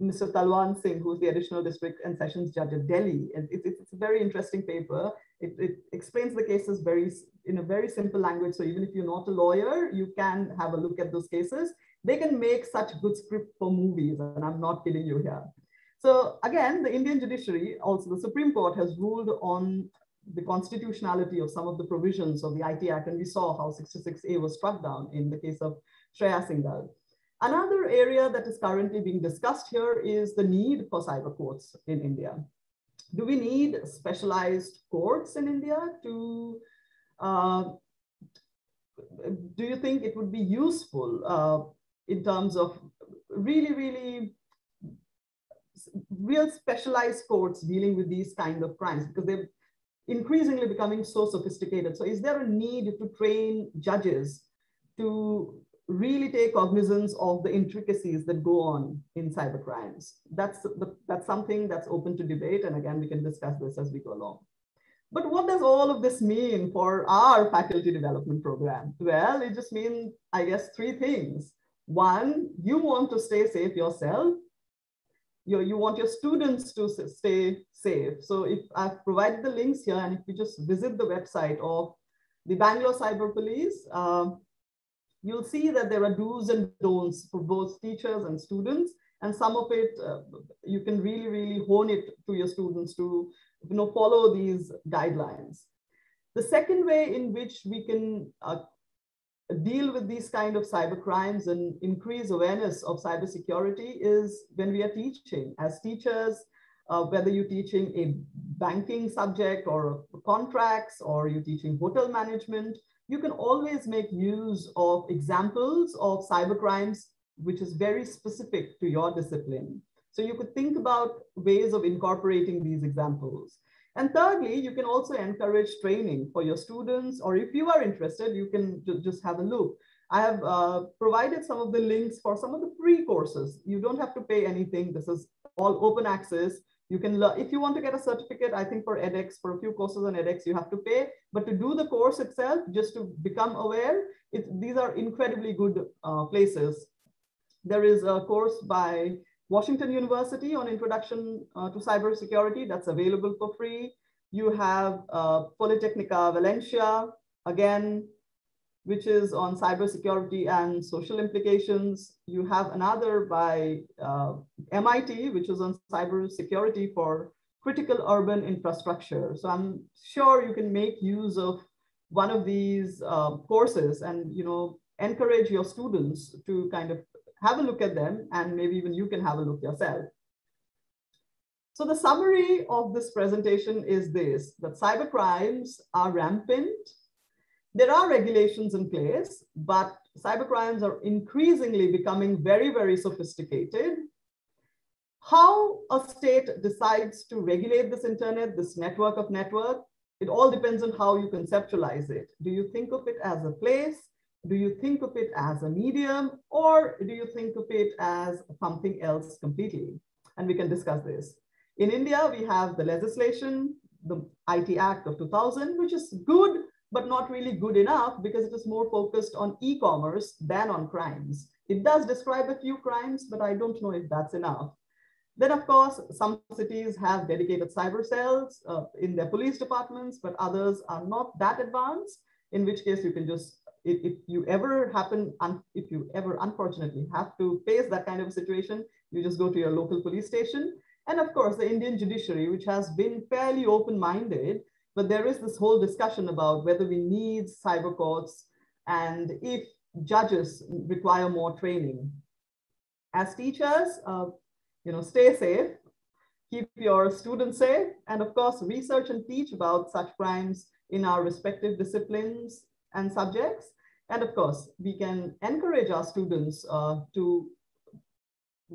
Mr. Talwant Singh, who's the additional district and sessions judge at Delhi. It, it, it's a very interesting paper. It, it, explains the cases very in a very simple language. So even if you're not a lawyer, you can have a look at those cases. They can make such good script for movies, and I'm not kidding you here. So again, the Indian judiciary, also the Supreme Court has ruled on the constitutionality of some of the provisions of the IT Act, and we saw how 66A was struck down in the case of Shreya Singhal. Another area that is currently being discussed here is the need for cyber courts in India. Do we need specialized courts in India to, uh, do you think it would be useful uh, in terms of really, really real specialized courts dealing with these kind of crimes because they're increasingly becoming so sophisticated. So is there a need to train judges to really take cognizance of the intricacies that go on in cyber crimes. That's, the, that's something that's open to debate. And again, we can discuss this as we go along. But what does all of this mean for our faculty development program? Well, it just means, I guess, three things. One, you want to stay safe yourself. You, you want your students to stay safe. So if I've provided the links here, and if you just visit the website of the Bangalore Cyber Police, um, you'll see that there are do's and don'ts for both teachers and students. And some of it, uh, you can really, really hone it to your students to you know, follow these guidelines. The second way in which we can uh, deal with these kind of cyber crimes and increase awareness of cybersecurity is when we are teaching. As teachers, uh, whether you're teaching a banking subject or contracts or you're teaching hotel management, you can always make use of examples of cyber crimes, which is very specific to your discipline. So you could think about ways of incorporating these examples. And thirdly, you can also encourage training for your students, or if you are interested, you can just have a look. I have uh, provided some of the links for some of the free courses. You don't have to pay anything. This is all open access. You can if you want to get a certificate, I think for edX, for a few courses on edX, you have to pay, but to do the course itself, just to become aware, it, these are incredibly good uh, places. There is a course by Washington University on Introduction uh, to Cybersecurity that's available for free. You have uh, Politecnica Valencia, again, which is on cybersecurity and social implications. You have another by uh, MIT, which is on cybersecurity for critical urban infrastructure. So I'm sure you can make use of one of these uh, courses and you know encourage your students to kind of have a look at them and maybe even you can have a look yourself. So the summary of this presentation is this, that cyber crimes are rampant there are regulations in place, but cybercrimes are increasingly becoming very, very sophisticated. How a state decides to regulate this internet, this network of network, it all depends on how you conceptualize it. Do you think of it as a place? Do you think of it as a medium? Or do you think of it as something else completely? And we can discuss this. In India, we have the legislation, the IT Act of 2000, which is good, but not really good enough because it is more focused on e-commerce than on crimes. It does describe a few crimes, but I don't know if that's enough. Then, of course, some cities have dedicated cyber cells uh, in their police departments, but others are not that advanced, in which case you can just, if, you ever happen, if you ever unfortunately have to face that kind of situation, you just go to your local police station. And of course, the Indian judiciary, which has been fairly open-minded, but there is this whole discussion about whether we need cyber courts and if judges require more training. As teachers, uh, you know, stay safe, keep your students safe, and of course, research and teach about such crimes in our respective disciplines and subjects. And of course, we can encourage our students uh, to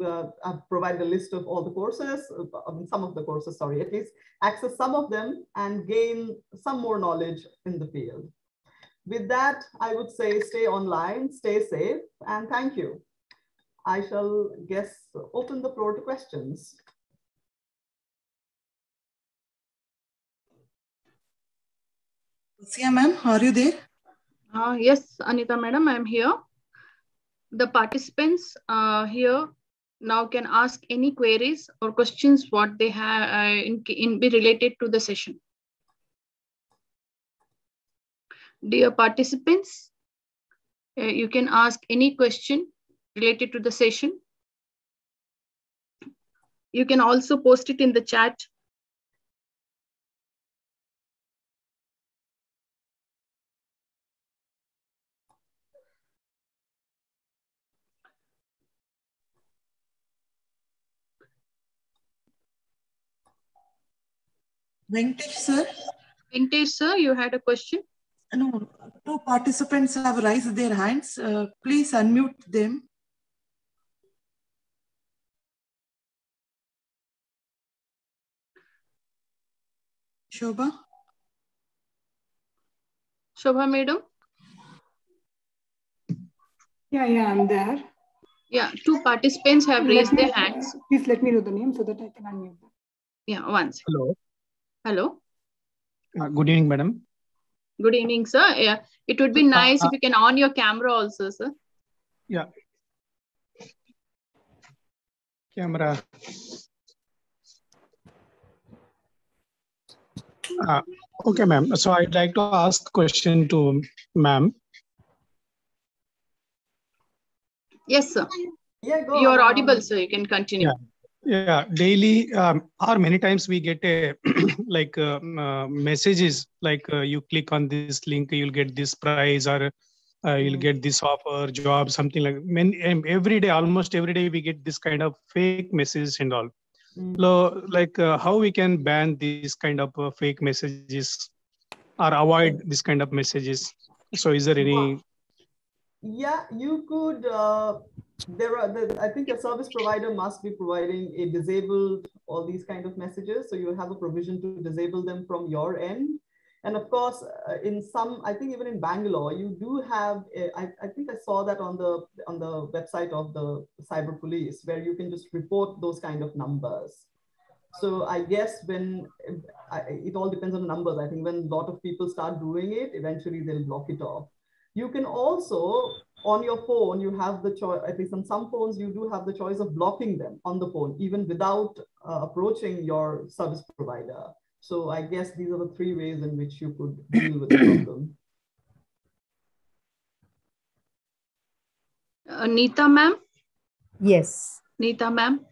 uh, I've a list of all the courses, I mean, some of the courses, sorry, at least access some of them and gain some more knowledge in the field. With that, I would say stay online, stay safe, and thank you. I shall guess open the floor to questions. Lucia ma'am, are you there? Uh, yes, Anita madam, I'm here. The participants uh, here now can ask any queries or questions what they have uh, in, in be related to the session. Dear participants, uh, you can ask any question related to the session. You can also post it in the chat. Venkatesh sir. Venkatesh sir, you had a question? No, two participants have raised their hands. Uh, please unmute them. Shobha? Shobha madam? Yeah, yeah, I'm there. Yeah, two participants have raised their hands. Please let me know the name so that I can unmute them. Yeah, once. Hello. Hello. Uh, good evening, madam. Good evening, sir. Yeah, it would be nice uh, if you can on your camera also, sir. Yeah. Camera. Uh, okay, ma'am. So I'd like to ask question to ma'am. Yes, sir. Yeah, go You are on. audible, sir. You can continue. Yeah. Yeah, daily um, or many times we get a like uh, uh, messages like uh, you click on this link, you'll get this prize or uh, you'll Mm. get this offer, job, something like. Many, um, every day, almost every day, we get this kind of fake messages and all. Mm. So, like uh, how we can ban these kind of uh, fake messages or avoid this kind of messages. So, is there any? Yeah, you could. There are. The, I think your service provider must be providing a disabled all these kind of messages. So you have a provision to disable them from your end. And of course, uh, in some, I think even in Bangalore, you do have. A, I, I think I saw that on the on the website of the cyber police, where you can just report those kind of numbers. So I guess when I, it all depends on the numbers. I think when a lot of people start doing it, eventually they'll block it off. You can also, on your phone, you have the choice, at least on some phones, you do have the choice of blocking them on the phone, even without uh, approaching your service provider. So I guess these are the three ways in which you could deal with the problem. Uh, Neeta ma'am? Yes. Neeta ma'am?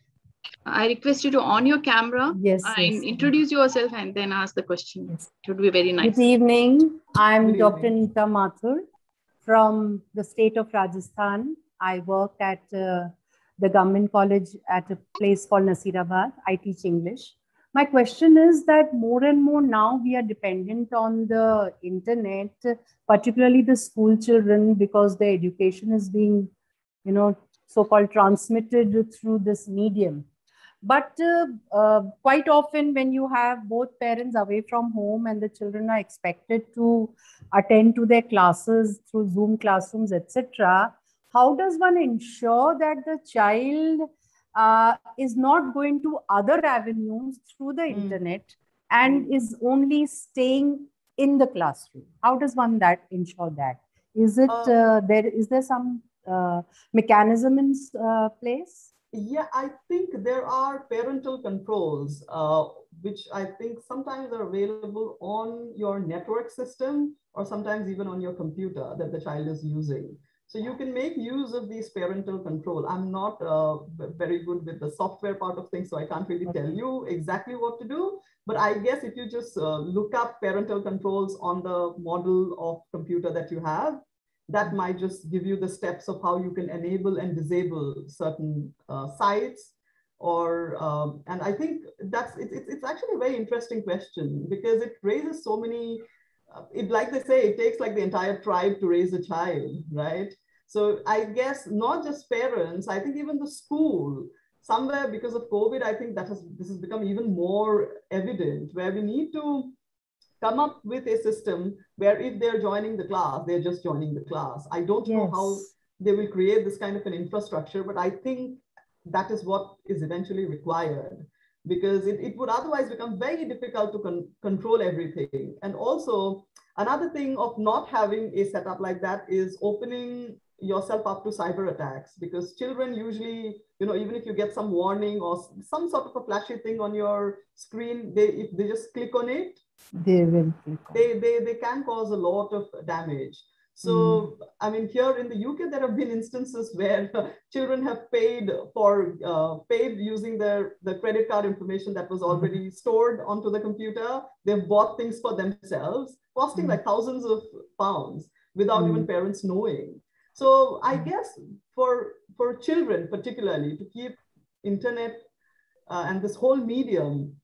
I request you to on your camera Yes. and yes. introduce yourself and then ask the question. Yes. It would be very nice. Good evening. I'm Good Dr. evening. Neeta Mathur from the state of Rajasthan. I work at uh, the government college at a place called Nasirabad. I teach English. my question is that more and more now we are dependent on the internet, particularly the school children, because their education is being, you know, so-called transmitted through this medium. But uh, uh, quite often when you have both parents away from home and the children are expected to attend to their classes through Zoom classrooms, etc., how does one ensure that the child uh, is not going to other avenues through the mm. internet and mm. is only staying in the classroom? How does one that ensure that? Is it uh, uh there? Is there some uh, mechanism in uh, place? Yeah, I think there are parental controls, uh, which I think sometimes are available on your network system or sometimes even on your computer that the child is using. So you can make use of these parental control. I'm not uh, very good with the software part of things, so I can't really tell you exactly what to do. But I guess if you just uh, look up parental controls on the model of computer that you have, that might just give you the steps of how you can enable and disable certain uh, sites or um, and i think that's it, it, it's actually a very interesting question because it raises so many uh, it like they say it takes like the entire tribe to raise a child right? So i guess not just parents i think even the school somewhere because of covid i think that has this has become even more evident where we need to come up with a system where if they're joining the class, they're just joining the class. I don't yes. know how they will create this kind of an infrastructure, but I think that is what is eventually required because it, it would otherwise become very difficult to con control everything. And also another thing of not having a setup like that is opening yourself up to cyber attacks because children usually you know even if you get some warning or some sort of a flashy thing on your screen they if they just click on it they will they, they they can cause a lot of damage so mm. i mean here in the uk there have been instances where children have paid for uh, paid using their the credit card information that was already mm. stored onto the computer they've bought things for themselves costing mm. like thousands of pounds without even hmm. parents knowing so i hmm. guess for for children particularly to keep internet uh, and this whole medium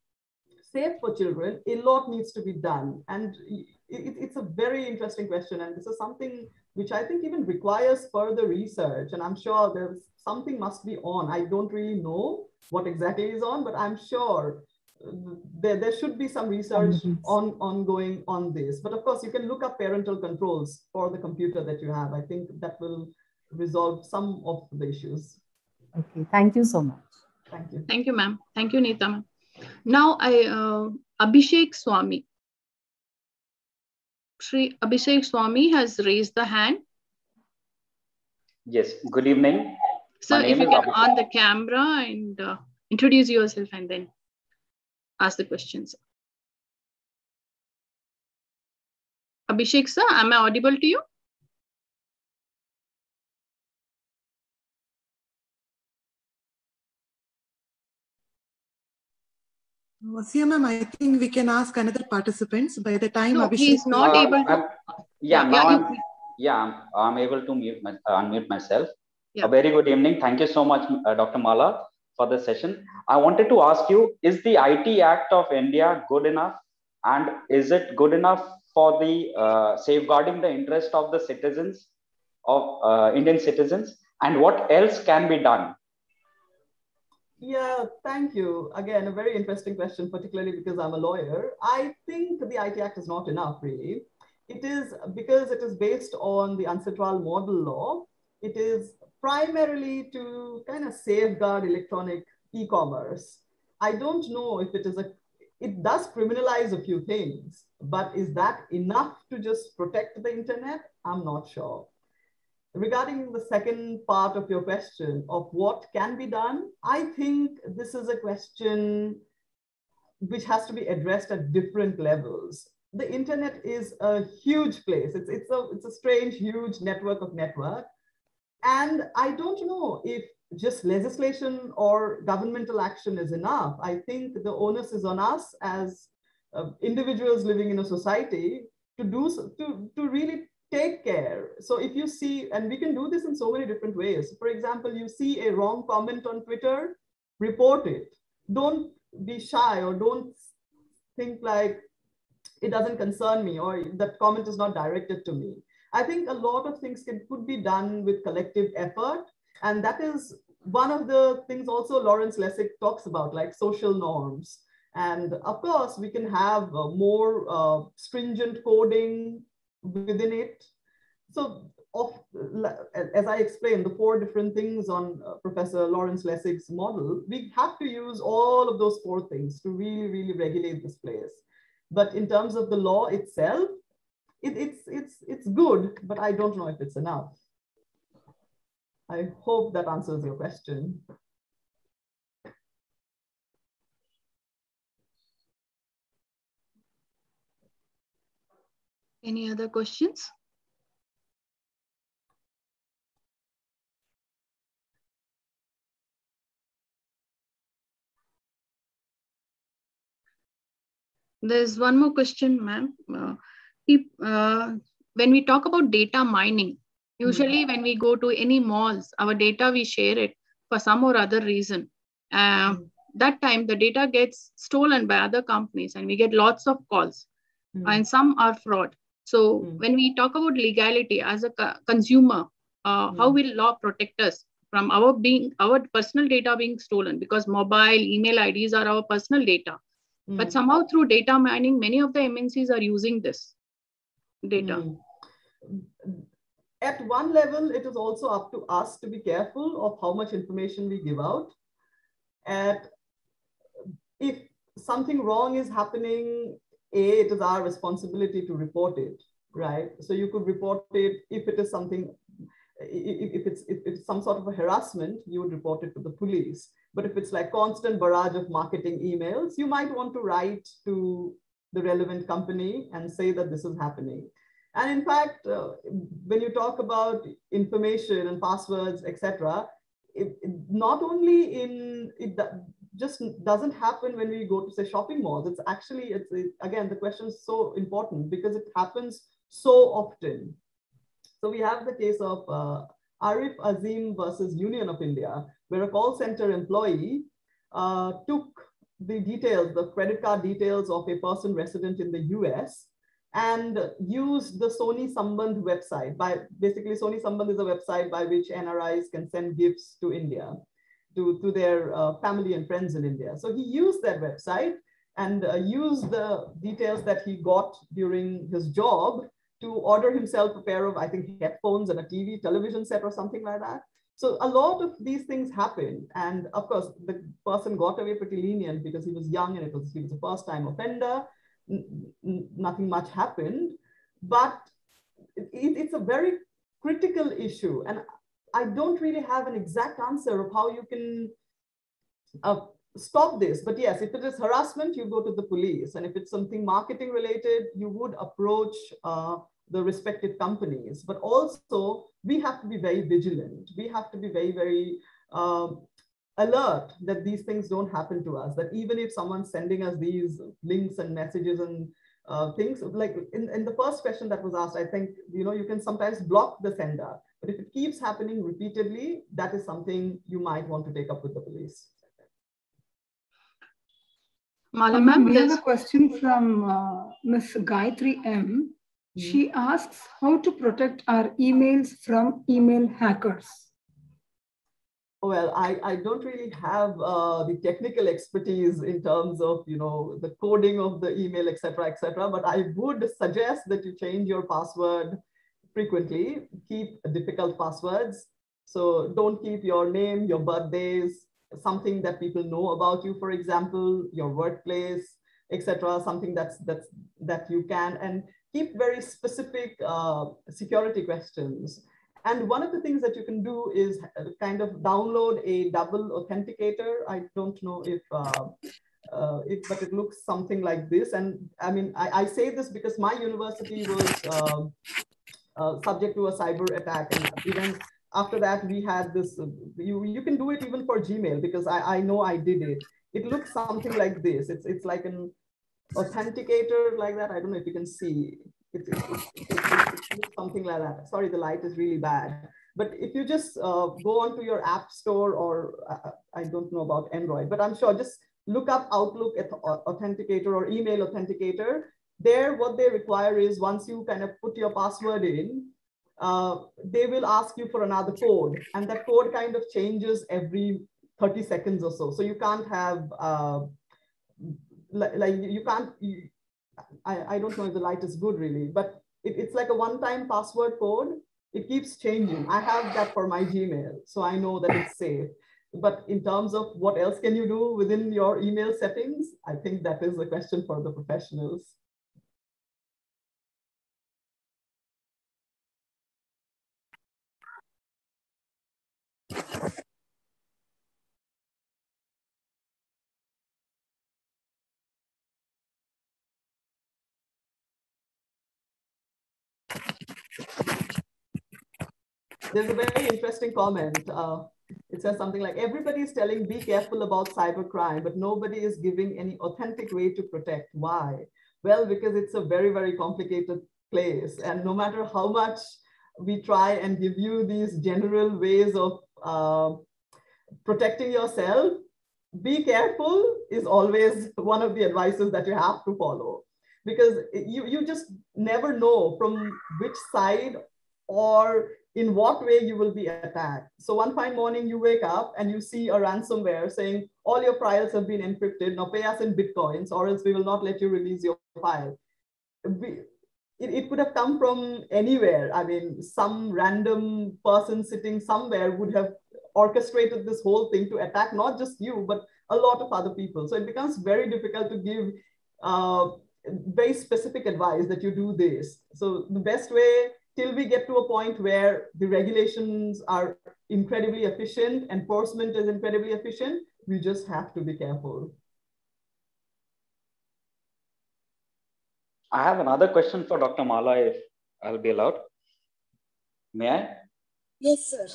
safe for children, a lot needs to be done. And it, it's a very interesting question. And this is something which I think even requires further research. And I'm sure there's something must be on. I don't really know what exactly is on, but I'm sure uh, there, there should be some research mm-hmm. on ongoing on this. But of course, you can look up parental controls for the computer that you have. I think that will resolve some of the issues. Okay, thank you so much. Thank you. Thank you, ma'am. Thank you, Neeta. Now I uh, Abhishek Swami. Sri Abhishek Swami has raised the hand. Yes, good evening. So if you can on the camera and uh, introduce yourself and then ask the questions. Abhishek sir, am I audible to you? Vasia ma'am, I think we can ask another participants by the time no, Abhishek he's not uh, able to. I'm, yeah, now yeah, I'm, yeah, I'm, I'm, able to mute my, uh, unmute myself. Yeah. A very good evening. Thank you so much, uh, Dr. Mala, for the session. I wanted to ask you, is the IT Act of India good enough? And is it good enough for the uh, safeguarding the interest of the citizens, of uh, Indian citizens? And what else can be done yeah, thank you. Again, a very interesting question, particularly because I'm a lawyer. I think the IT Act is not enough, really. It is because it is based on the UNCITRAL model law. It is primarily to kind of safeguard electronic e-commerce. I don't know if it is a, it does criminalize a few things, but is that enough to just protect the internet? I'm not sure regarding the second part of your question of what can be done, I think this is a question which has to be addressed at different levels. The internet is a huge place. It's, it's, a, it's a strange, huge network of network. And I don't know if just legislation or governmental action is enough. I think the onus is on us as uh, individuals living in a society to do to, to really take care. So if you see, and we can do this in so many different ways. For example, you see a wrong comment on Twitter, report it. Don't be shy or don't think like it doesn't concern me or that comment is not directed to me. I think a lot of things can, could be done with collective effort. And that is one of the things also Lawrence Lessig talks about, like social norms. And of course, we can have uh, more uh, stringent coding within it. So of, as I explained, the four different things on uh, Professor Lawrence Lessig's model, we have to use all of those four things to really, really regulate this place. But in terms of the law itself, it, it's, it's, it's good, but I don't know if it's enough. I hope that answers your question. Any other questions? There's one more question, ma'am. Uh, uh, when we talk about data mining, usually mm. when we go to any malls, our data, we share it for some or other reason. Uh, mm. That time, the data gets stolen by other companies and we get lots of calls mm. and some are fraud. So hmm. when we talk about legality as a co consumer, uh, how hmm. will law protect us from our being our personal data being stolen because mobile email IDs are our personal data. Mm. But somehow through data mining, many of the MNCs are using this data. Mm. At one level, it is also up to us to be careful of how much information we give out. At if something wrong is happening, A, it is our responsibility to report it, right? So you could report it if it is something if it's if it's some sort of a harassment, you would report it to the police. But if it's like constant barrage of marketing emails, you might want to write to the relevant company and say that this is happening. And in fact, uh, when you talk about information and passwords, etc., not only in it just doesn't happen when we go to say shopping malls. It's actually it's it, again the question is so important because it happens so often. So we have the case of uh, Arif Azim versus Union of India, where a call center employee uh, took the details, the credit card details of a person resident in the US and used the Sony Sambandh website. By basically, Sony Sambandh is a website by which NRIs can send gifts to India, to, to their uh, family and friends in India. So he used that website and uh, used the details that he got during his job to order himself a pair of, I think, headphones and a TV, television set or something like that. So a lot of these things happen. And of course, the person got away pretty lenient because he was young and it was, he was a first time offender. nothing much happened. But it, it's a very critical issue. And I don't really have an exact answer of how you can uh, stop this. But yes, if it is harassment, you go to the police. And if it's something marketing related, you would approach uh, the respective companies. But also, we have to be very vigilant. We have to be very, very um, alert that these things don't happen to us. That even if someone's sending us these links and messages and uh, things, like in, in the first question that was asked, I think, you know, you can sometimes block the sender. But if it keeps happening repeatedly, that is something you might want to take up with the police. Malam, we have a question from uh, Ms. Gayatri M. She hmm. asks how to protect our emails from email hackers. Well, I, I don't really have uh, the technical expertise in terms of, you know, the coding of the email, etc., etc. but I would suggest that you change your password frequently. Keep difficult passwords. So don't keep your name, your birthdays, something that people know about you, for example, your workplace, etc. Something that's that's that you can and keep very specific uh, security questions. And one of the things that you can do is kind of download a double authenticator. I don't know if, uh, uh, it, but it looks something like this. And I mean, I, I say this because my university was um, uh, subject to a cyber attack. And even after that, we had this, you, you can do it even for Gmail because I, I know I did it. It looks something like this. It's, it's like an authenticator like that. I don't know if you can see. Something like that. Sorry, the light is really bad. But if you just uh, go onto your app store or uh, I don't know about Android, but I'm sure just look up Outlook Authenticator or email authenticator. There, what they require is once you kind of put your password in, uh, they will ask you for another code. And that code kind of changes every 30 seconds or so. So you can't have, uh, like, you can't, you, I, I don't know if the light is good really, but it, it's like a one-time password code. It keeps changing. I have that for my Gmail, so I know that it's safe. But in terms of what else can you do within your email settings, I think that is a question for the professionals. There's a very interesting comment. Uh, it says something like everybody is telling be careful about cybercrime, but nobody is giving any authentic way to protect. Why? Well, because it's a very, very complicated place. And no matter how much we try and give you these general ways of uh, protecting yourself, be careful is always one of the advices that you have to follow because you, you just never know from which side or in what way you will be attacked. So one fine morning you wake up and you see a ransomware saying all your files have been encrypted. Now pay us in bitcoins or else we will not let you release your file. We, it, it could have come from anywhere. I mean, some random person sitting somewhere would have orchestrated this whole thing to attack not just you, but a lot of other people. So it becomes very difficult to give uh, very specific advice that you do this. So the best way till we get to a point where the regulations are incredibly efficient, enforcement is incredibly efficient, we just have to be careful. I have another question for Dr. Mala, if I'll be allowed. May I? Yes, sir.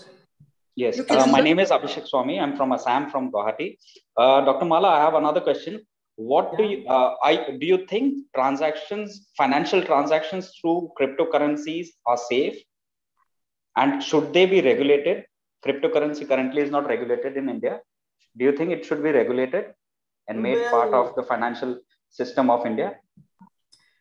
Yes, uh, my name is Abhishek Swami. I'm from Assam, from Guwahati. Uh, Dr. Mala, I have another question what do you uh, i do you think transactions financial transactions through cryptocurrencies are safe? And should they be regulated? Cryptocurrency currently is not regulated in india. Do you think it should be regulated and made well, part of the financial system of india?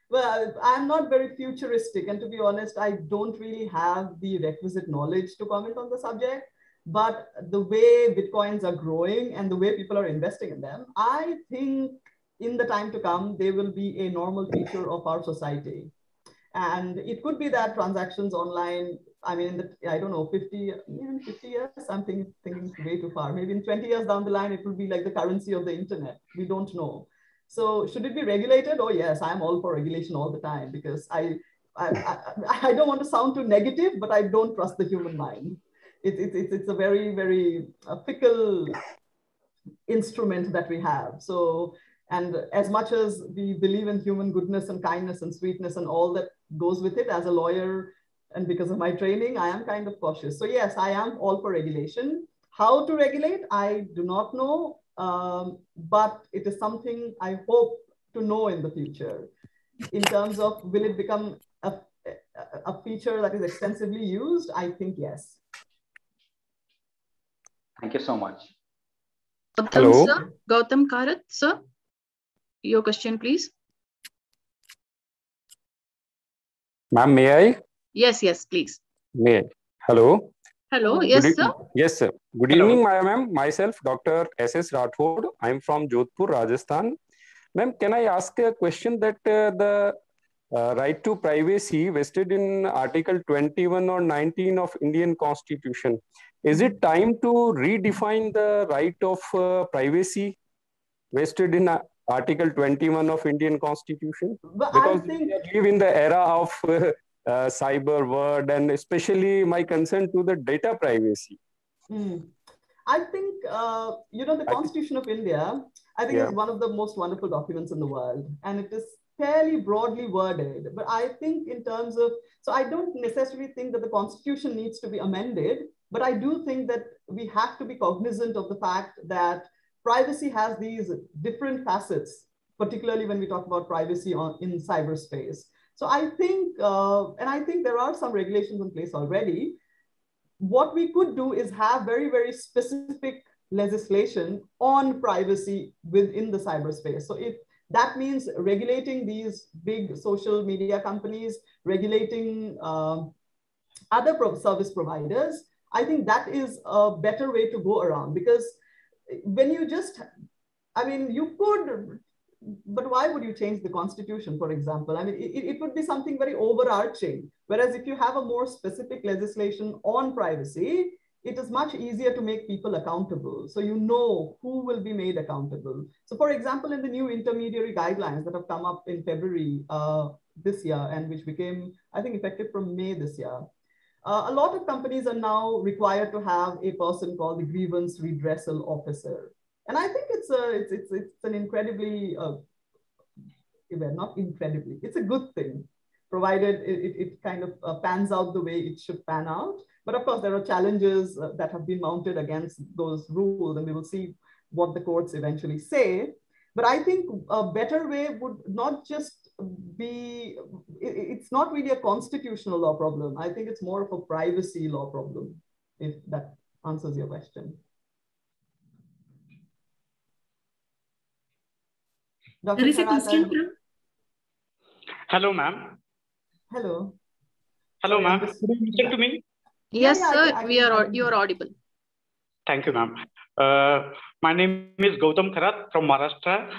Well i'm not very futuristic. And to be honest i don't really have the requisite knowledge to comment on the subject but the way bitcoins are growing and the way people are investing in them i think in the time to come they will be a normal feature of our society. And it could be that transactions online i mean the, i don't know 50 even 50 years i'm thinking, thinking way too far. Maybe in 20 years down the line it will be like the currency of the internet. We don't know. So should it be regulated? Oh yes i'm all for regulation all the time because i I, I, I don't want to sound too negative, but I don't trust the human mind it, it, it, it's a very, very uh, fickle instrument that we have. So, and as much as we believe in human goodness and kindness and sweetness and all that goes with it as a lawyer, and because of my training, I am kind of cautious. So yes, I am all for regulation. How to regulate, I do not know, um, but it is something I hope to know in the future. In terms of will it become a, a feature that is extensively used, I think yes. Thank you so much. Gautam, Hello. Sir. Gautam Karat, sir. Your question, please. Ma'am, may I? Yes, yes, please. May I? Hello. Hello, yes, Good sir. Yes, sir. Good Hello. evening, ma'am. Myself, Dr. S.S. Rathod. I'm from Jodhpur, Rajasthan. Ma'am, can I ask a question that uh, the uh, right to privacy vested in Article 21 or 19 of Indian Constitution is it time to redefine the right of uh, privacy vested in uh, Article 21 of Indian Constitution? But because think... we live in the era of uh, uh, cyber world and especially my concern to the data privacy. Hmm. I think, uh, you know, the Constitution of India, I think yeah. is one of the most wonderful documents in the world. And it is fairly broadly worded. But I think in terms of, so I don't necessarily think that the Constitution needs to be amended. But I do think that we have to be cognizant of the fact that privacy has these different facets, particularly when we talk about privacy on, in cyberspace. So I think, uh, and I think there are some regulations in place already. What we could do is have very, very specific legislation on privacy within the cyberspace. So if that means regulating these big social media companies, regulating um, other pro service providers, I think that is a better way to go around because when you just, I mean, you could, but why would you change the constitution, for example? I mean, it, it would be something very overarching. Whereas if you have a more specific legislation on privacy, it is much easier to make people accountable. So you know who will be made accountable. So for example, in the new intermediary guidelines that have come up in February uh, this year and which became, I think, effective from May this year, uh, a lot of companies are now required to have a person called the grievance redressal officer. And I think it's, a, it's, it's, it's an incredibly, uh, not incredibly, it's a good thing, provided it, it, it kind of uh, pans out the way it should pan out. But of course, there are challenges uh, that have been mounted against those rules, and we will see what the courts eventually say. But I think a better way would not just be, it's not really a constitutional law problem. I think it's more of a privacy law problem, if that answers your question. Dr. There is a question from... Hello, ma'am. Hello. Hello, ma'am. Could you listen to me? Yes, yeah, yeah, sir. I, I, we are you are audible. Thank you, ma'am. Uh, my name is Gautam Karat from Maharashtra,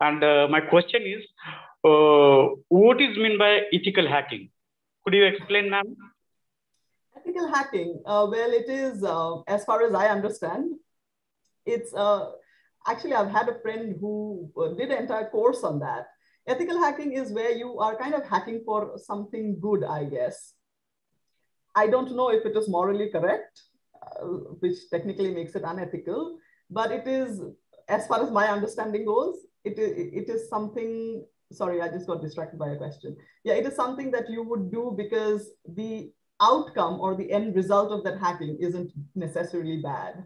and uh, my question is, uh, what is meant by ethical hacking? Could you explain, ma'am? Ethical hacking. Uh, well, it is, uh, as far as I understand, it's uh, actually I've had a friend who did an entire course on that. Ethical hacking is where you are kind of hacking for something good, I guess I don't know if it is morally correct, uh, which technically makes it unethical, but it is, as far as my understanding goes, it is, it is something, sorry, I just got distracted by a question. Yeah, it is something that you would do because the outcome or the end result of that hacking isn't necessarily bad.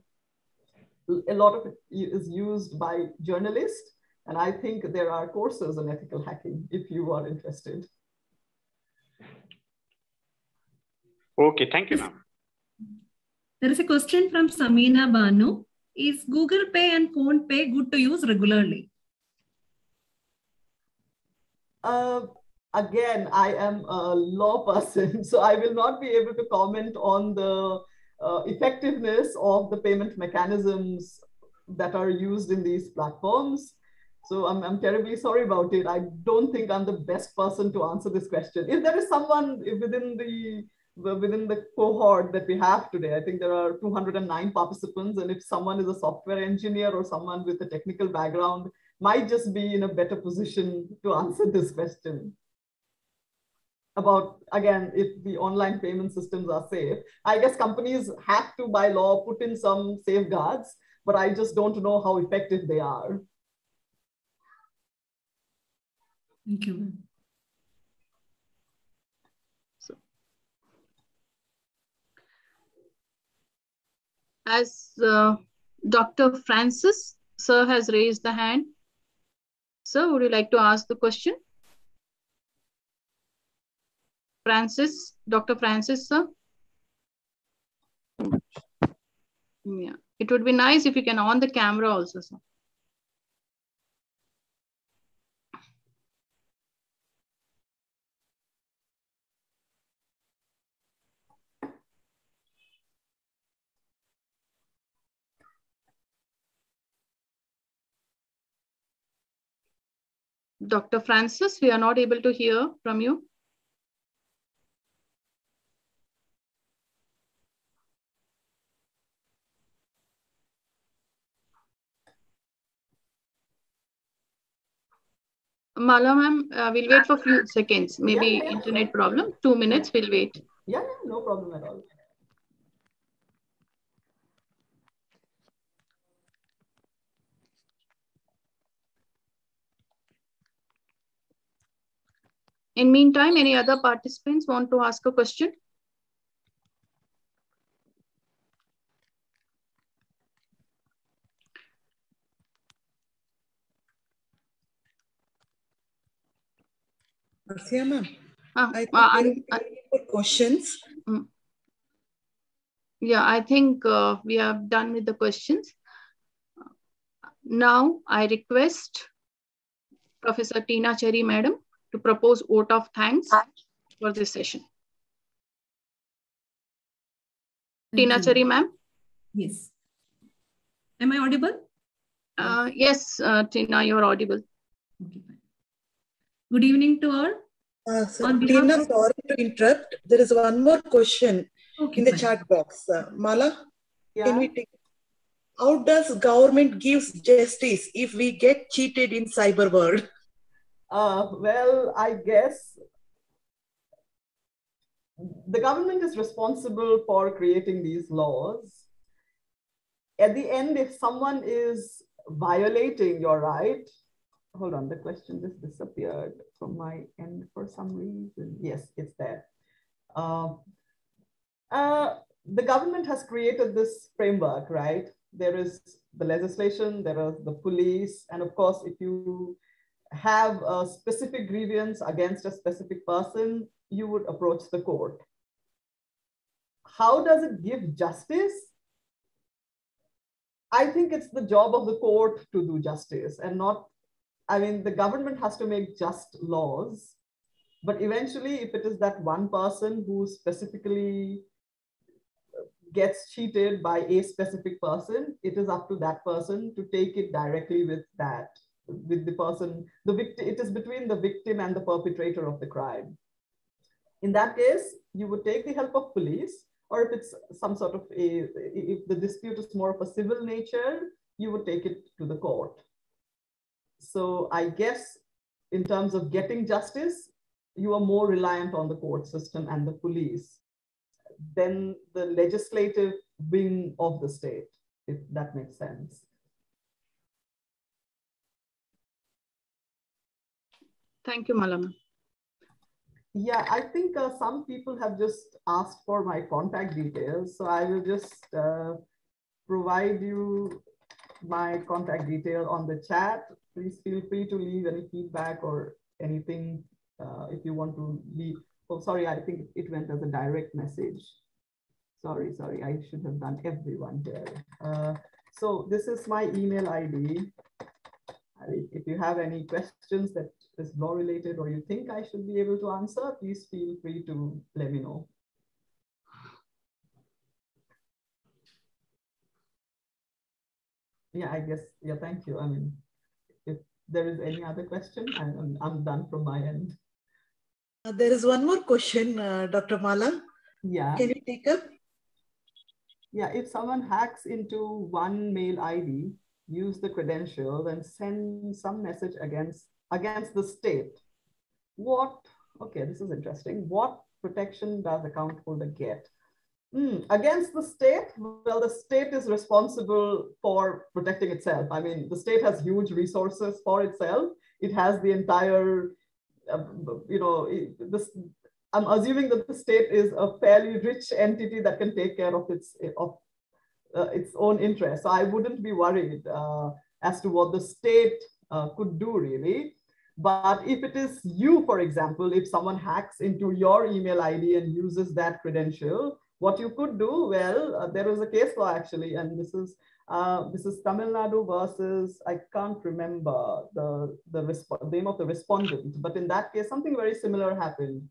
A lot of it is used by journalists, and I think there are courses on ethical hacking if you are interested. Okay, thank you, ma'am. There is a question from Samina Banu. Is Google Pay and PhonePe good to use regularly? Uh, again, I am a law person, so I will not be able to comment on the uh, effectiveness of the payment mechanisms that are used in these platforms. So I'm, I'm terribly sorry about it. I don't think I'm the best person to answer this question. If there is someone within the within the cohort that we have today. I think there are 209 participants. And if someone is a software engineer or someone with a technical background, might just be in a better position to answer this question about again if the online payment systems are safe i guess companies have to by law put in some safeguards but i just don't know how effective they are thank you so. as uh, Dr. Francis, sir has raised the hand. Sir, would you like to ask the question? Francis, Dr. Francis, sir? Yeah, it would be nice if you can on the camera also, sir. Dr. Francis, we are not able to hear from you. Mala ma'am, uh, we'll wait for a few seconds. Maybe yeah, yeah. internet problem. Two minutes, we'll wait. Yeah, no problem at all. In meantime, any other participants want to ask a question? Marcia, ma'am. Ah, I think uh, I, questions. Mm. Yeah, I think uh, we have done with the questions. Now I request Professor Tina Cherry, Madam, to propose vote of thanks for this session. Thank Tina you. Cherry, ma'am. Yes. Am I audible? Uh, yes, uh, Tina, you're audible. Good evening to all. Uh, so On Tina, of- sorry to interrupt. There is one more question Okay, in the fine. chat box. Uh, Mala, Yeah. can we take? How does government gives justice if we get cheated in cyber world? Uh, well, I guess the government is responsible for creating these laws. At the end, if someone is violating your right, hold on, the question just disappeared from my end for some reason. Yes, it's there. Uh, uh, the government has created this framework, right? There is the legislation, there are the police, and of course, if you have a specific grievance against a specific person, you would approach the court. How does it give justice? I think it's the job of the court to do justice and not, I mean, the government has to make just laws. But eventually, if it is that one person who specifically gets cheated by a specific person, it is up to that person to take it directly with that, with the person, the victim, it is between the victim and the perpetrator of the crime. In that case, you would take the help of police, or if it's some sort of a, if the dispute is more of a civil nature, you would take it to the court. So I guess in terms of getting justice, you are more reliant on the court system and the police than the legislative wing of the state, if that makes sense. Thank you, Malama. Yeah, I think uh, some people have just asked for my contact details. So I will just uh, provide you my contact detail on the chat. Please feel free to leave any feedback or anything uh, if you want to leave. Oh, sorry, I think it went as a direct message. Sorry, sorry, I should have done everyone here. Uh, so this is my email ID. If you have any questions that is law related or you think I should be able to answer, please feel free to let me know. Yeah, I guess, yeah, thank you. I mean, if there is any other question, I'm, I'm done from my end. Uh, there is one more question, uh, Dr. Mala. Yeah. Can you take up? Yeah, if someone hacks into one mail ID, use the credential, and send some message against against the state, what? Okay, this is interesting. What protection does account holder get? Hmm, against the state, well, the state is responsible for protecting itself. I mean, the state has huge resources for itself. It has the entire, uh, you know, this. I'm assuming that the state is a fairly rich entity that can take care of its of uh, its own interests. So I wouldn't be worried uh, as to what the state uh, could do really. But if it is you, for example, if someone hacks into your email ID and uses that credential, what you could do, well, uh, there is a case law actually, and this is uh, this is Tamil Nadu versus I can't remember the the name of the respondent, but in that case, something very similar happened,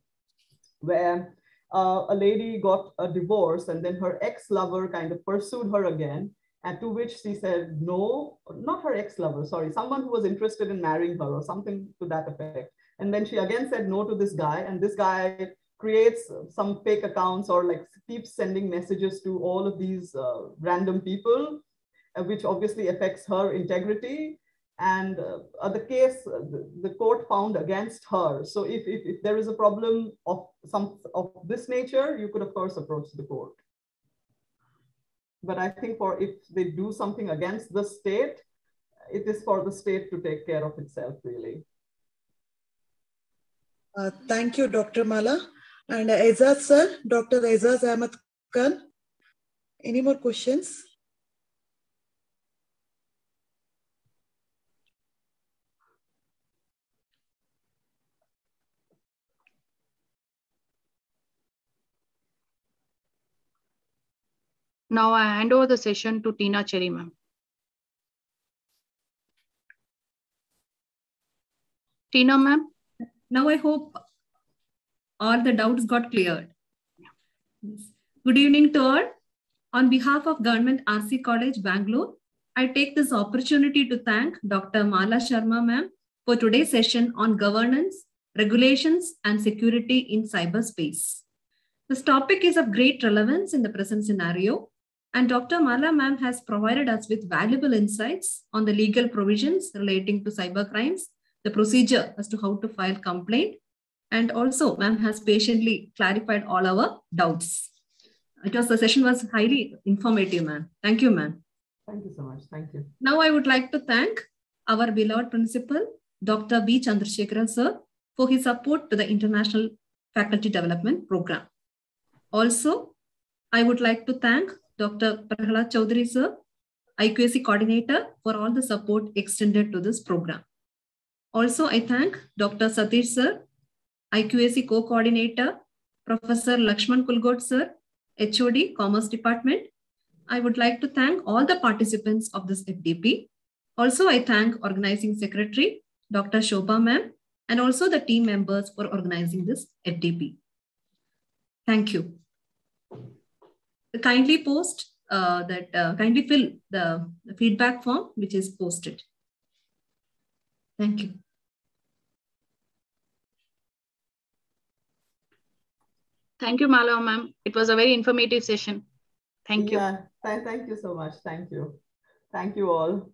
where uh, a lady got a divorce and then her ex-lover kind of pursued her again and to which she said no not her ex-lover sorry someone who was interested in marrying her or something to that effect. And then she again said no to this guy and this guy creates some fake accounts or like keeps sending messages to all of these uh, random people uh, which obviously affects her integrity. And uh, the case uh, the, court found against her. So if, if, if there is a problem of some of this nature you could of course approach the court but i think for if they do something against the state it is for the state to take care of itself really Uh, thank you, Dr. Mala. And Aizaz, sir, Dr. Aizaz Ahmed Khan. Any more questions? Now I hand over the session to Tina Cherry, ma'am. Tina, ma'am. Now I hope all the doubts got cleared. Good evening to all. On behalf of Government RC College, Bangalore, I take this opportunity to thank Dr. Mala Sharma, ma'am, for today's session on governance, regulations, and security in cyberspace. This topic is of great relevance in the present scenario and Dr. Mala ma'am has provided us with valuable insights on the legal provisions relating to cyber crimes, the procedure as to how to file complaint, and also ma'am has patiently clarified all our doubts. It was the session was highly informative, ma'am. Thank you, ma'am. Thank you so much. Thank you. Now I would like to thank our beloved principal, Dr. B. Chandrasekharan sir, for his support to the International Faculty Development Program. Also, I would like to thank Dr. Prahalad Chaudhary sir, IQAC coordinator for all the support extended to this program. Also, I thank Dr. Satish sir, IQAC co-coordinator, Professor Lakshman Kulgot sir, HOD, Commerce Department. I would like to thank all the participants of this FDP. Also, I thank Organizing Secretary, Dr. Shobha ma'am, and also the team members for organizing this FDP. Thank you. Kindly post uh, that, uh, kindly fill the, the feedback form which is posted. Thank you. Thank you, Mala ma'am. It was a very informative session. Thank you. Yeah, th thank you so much. Thank you. Thank you all.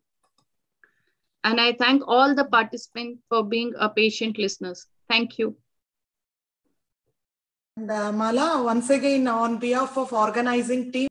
And I thank all the participants for being a patient listeners. Thank you. And uh, Mala, once again, on behalf of organizing team,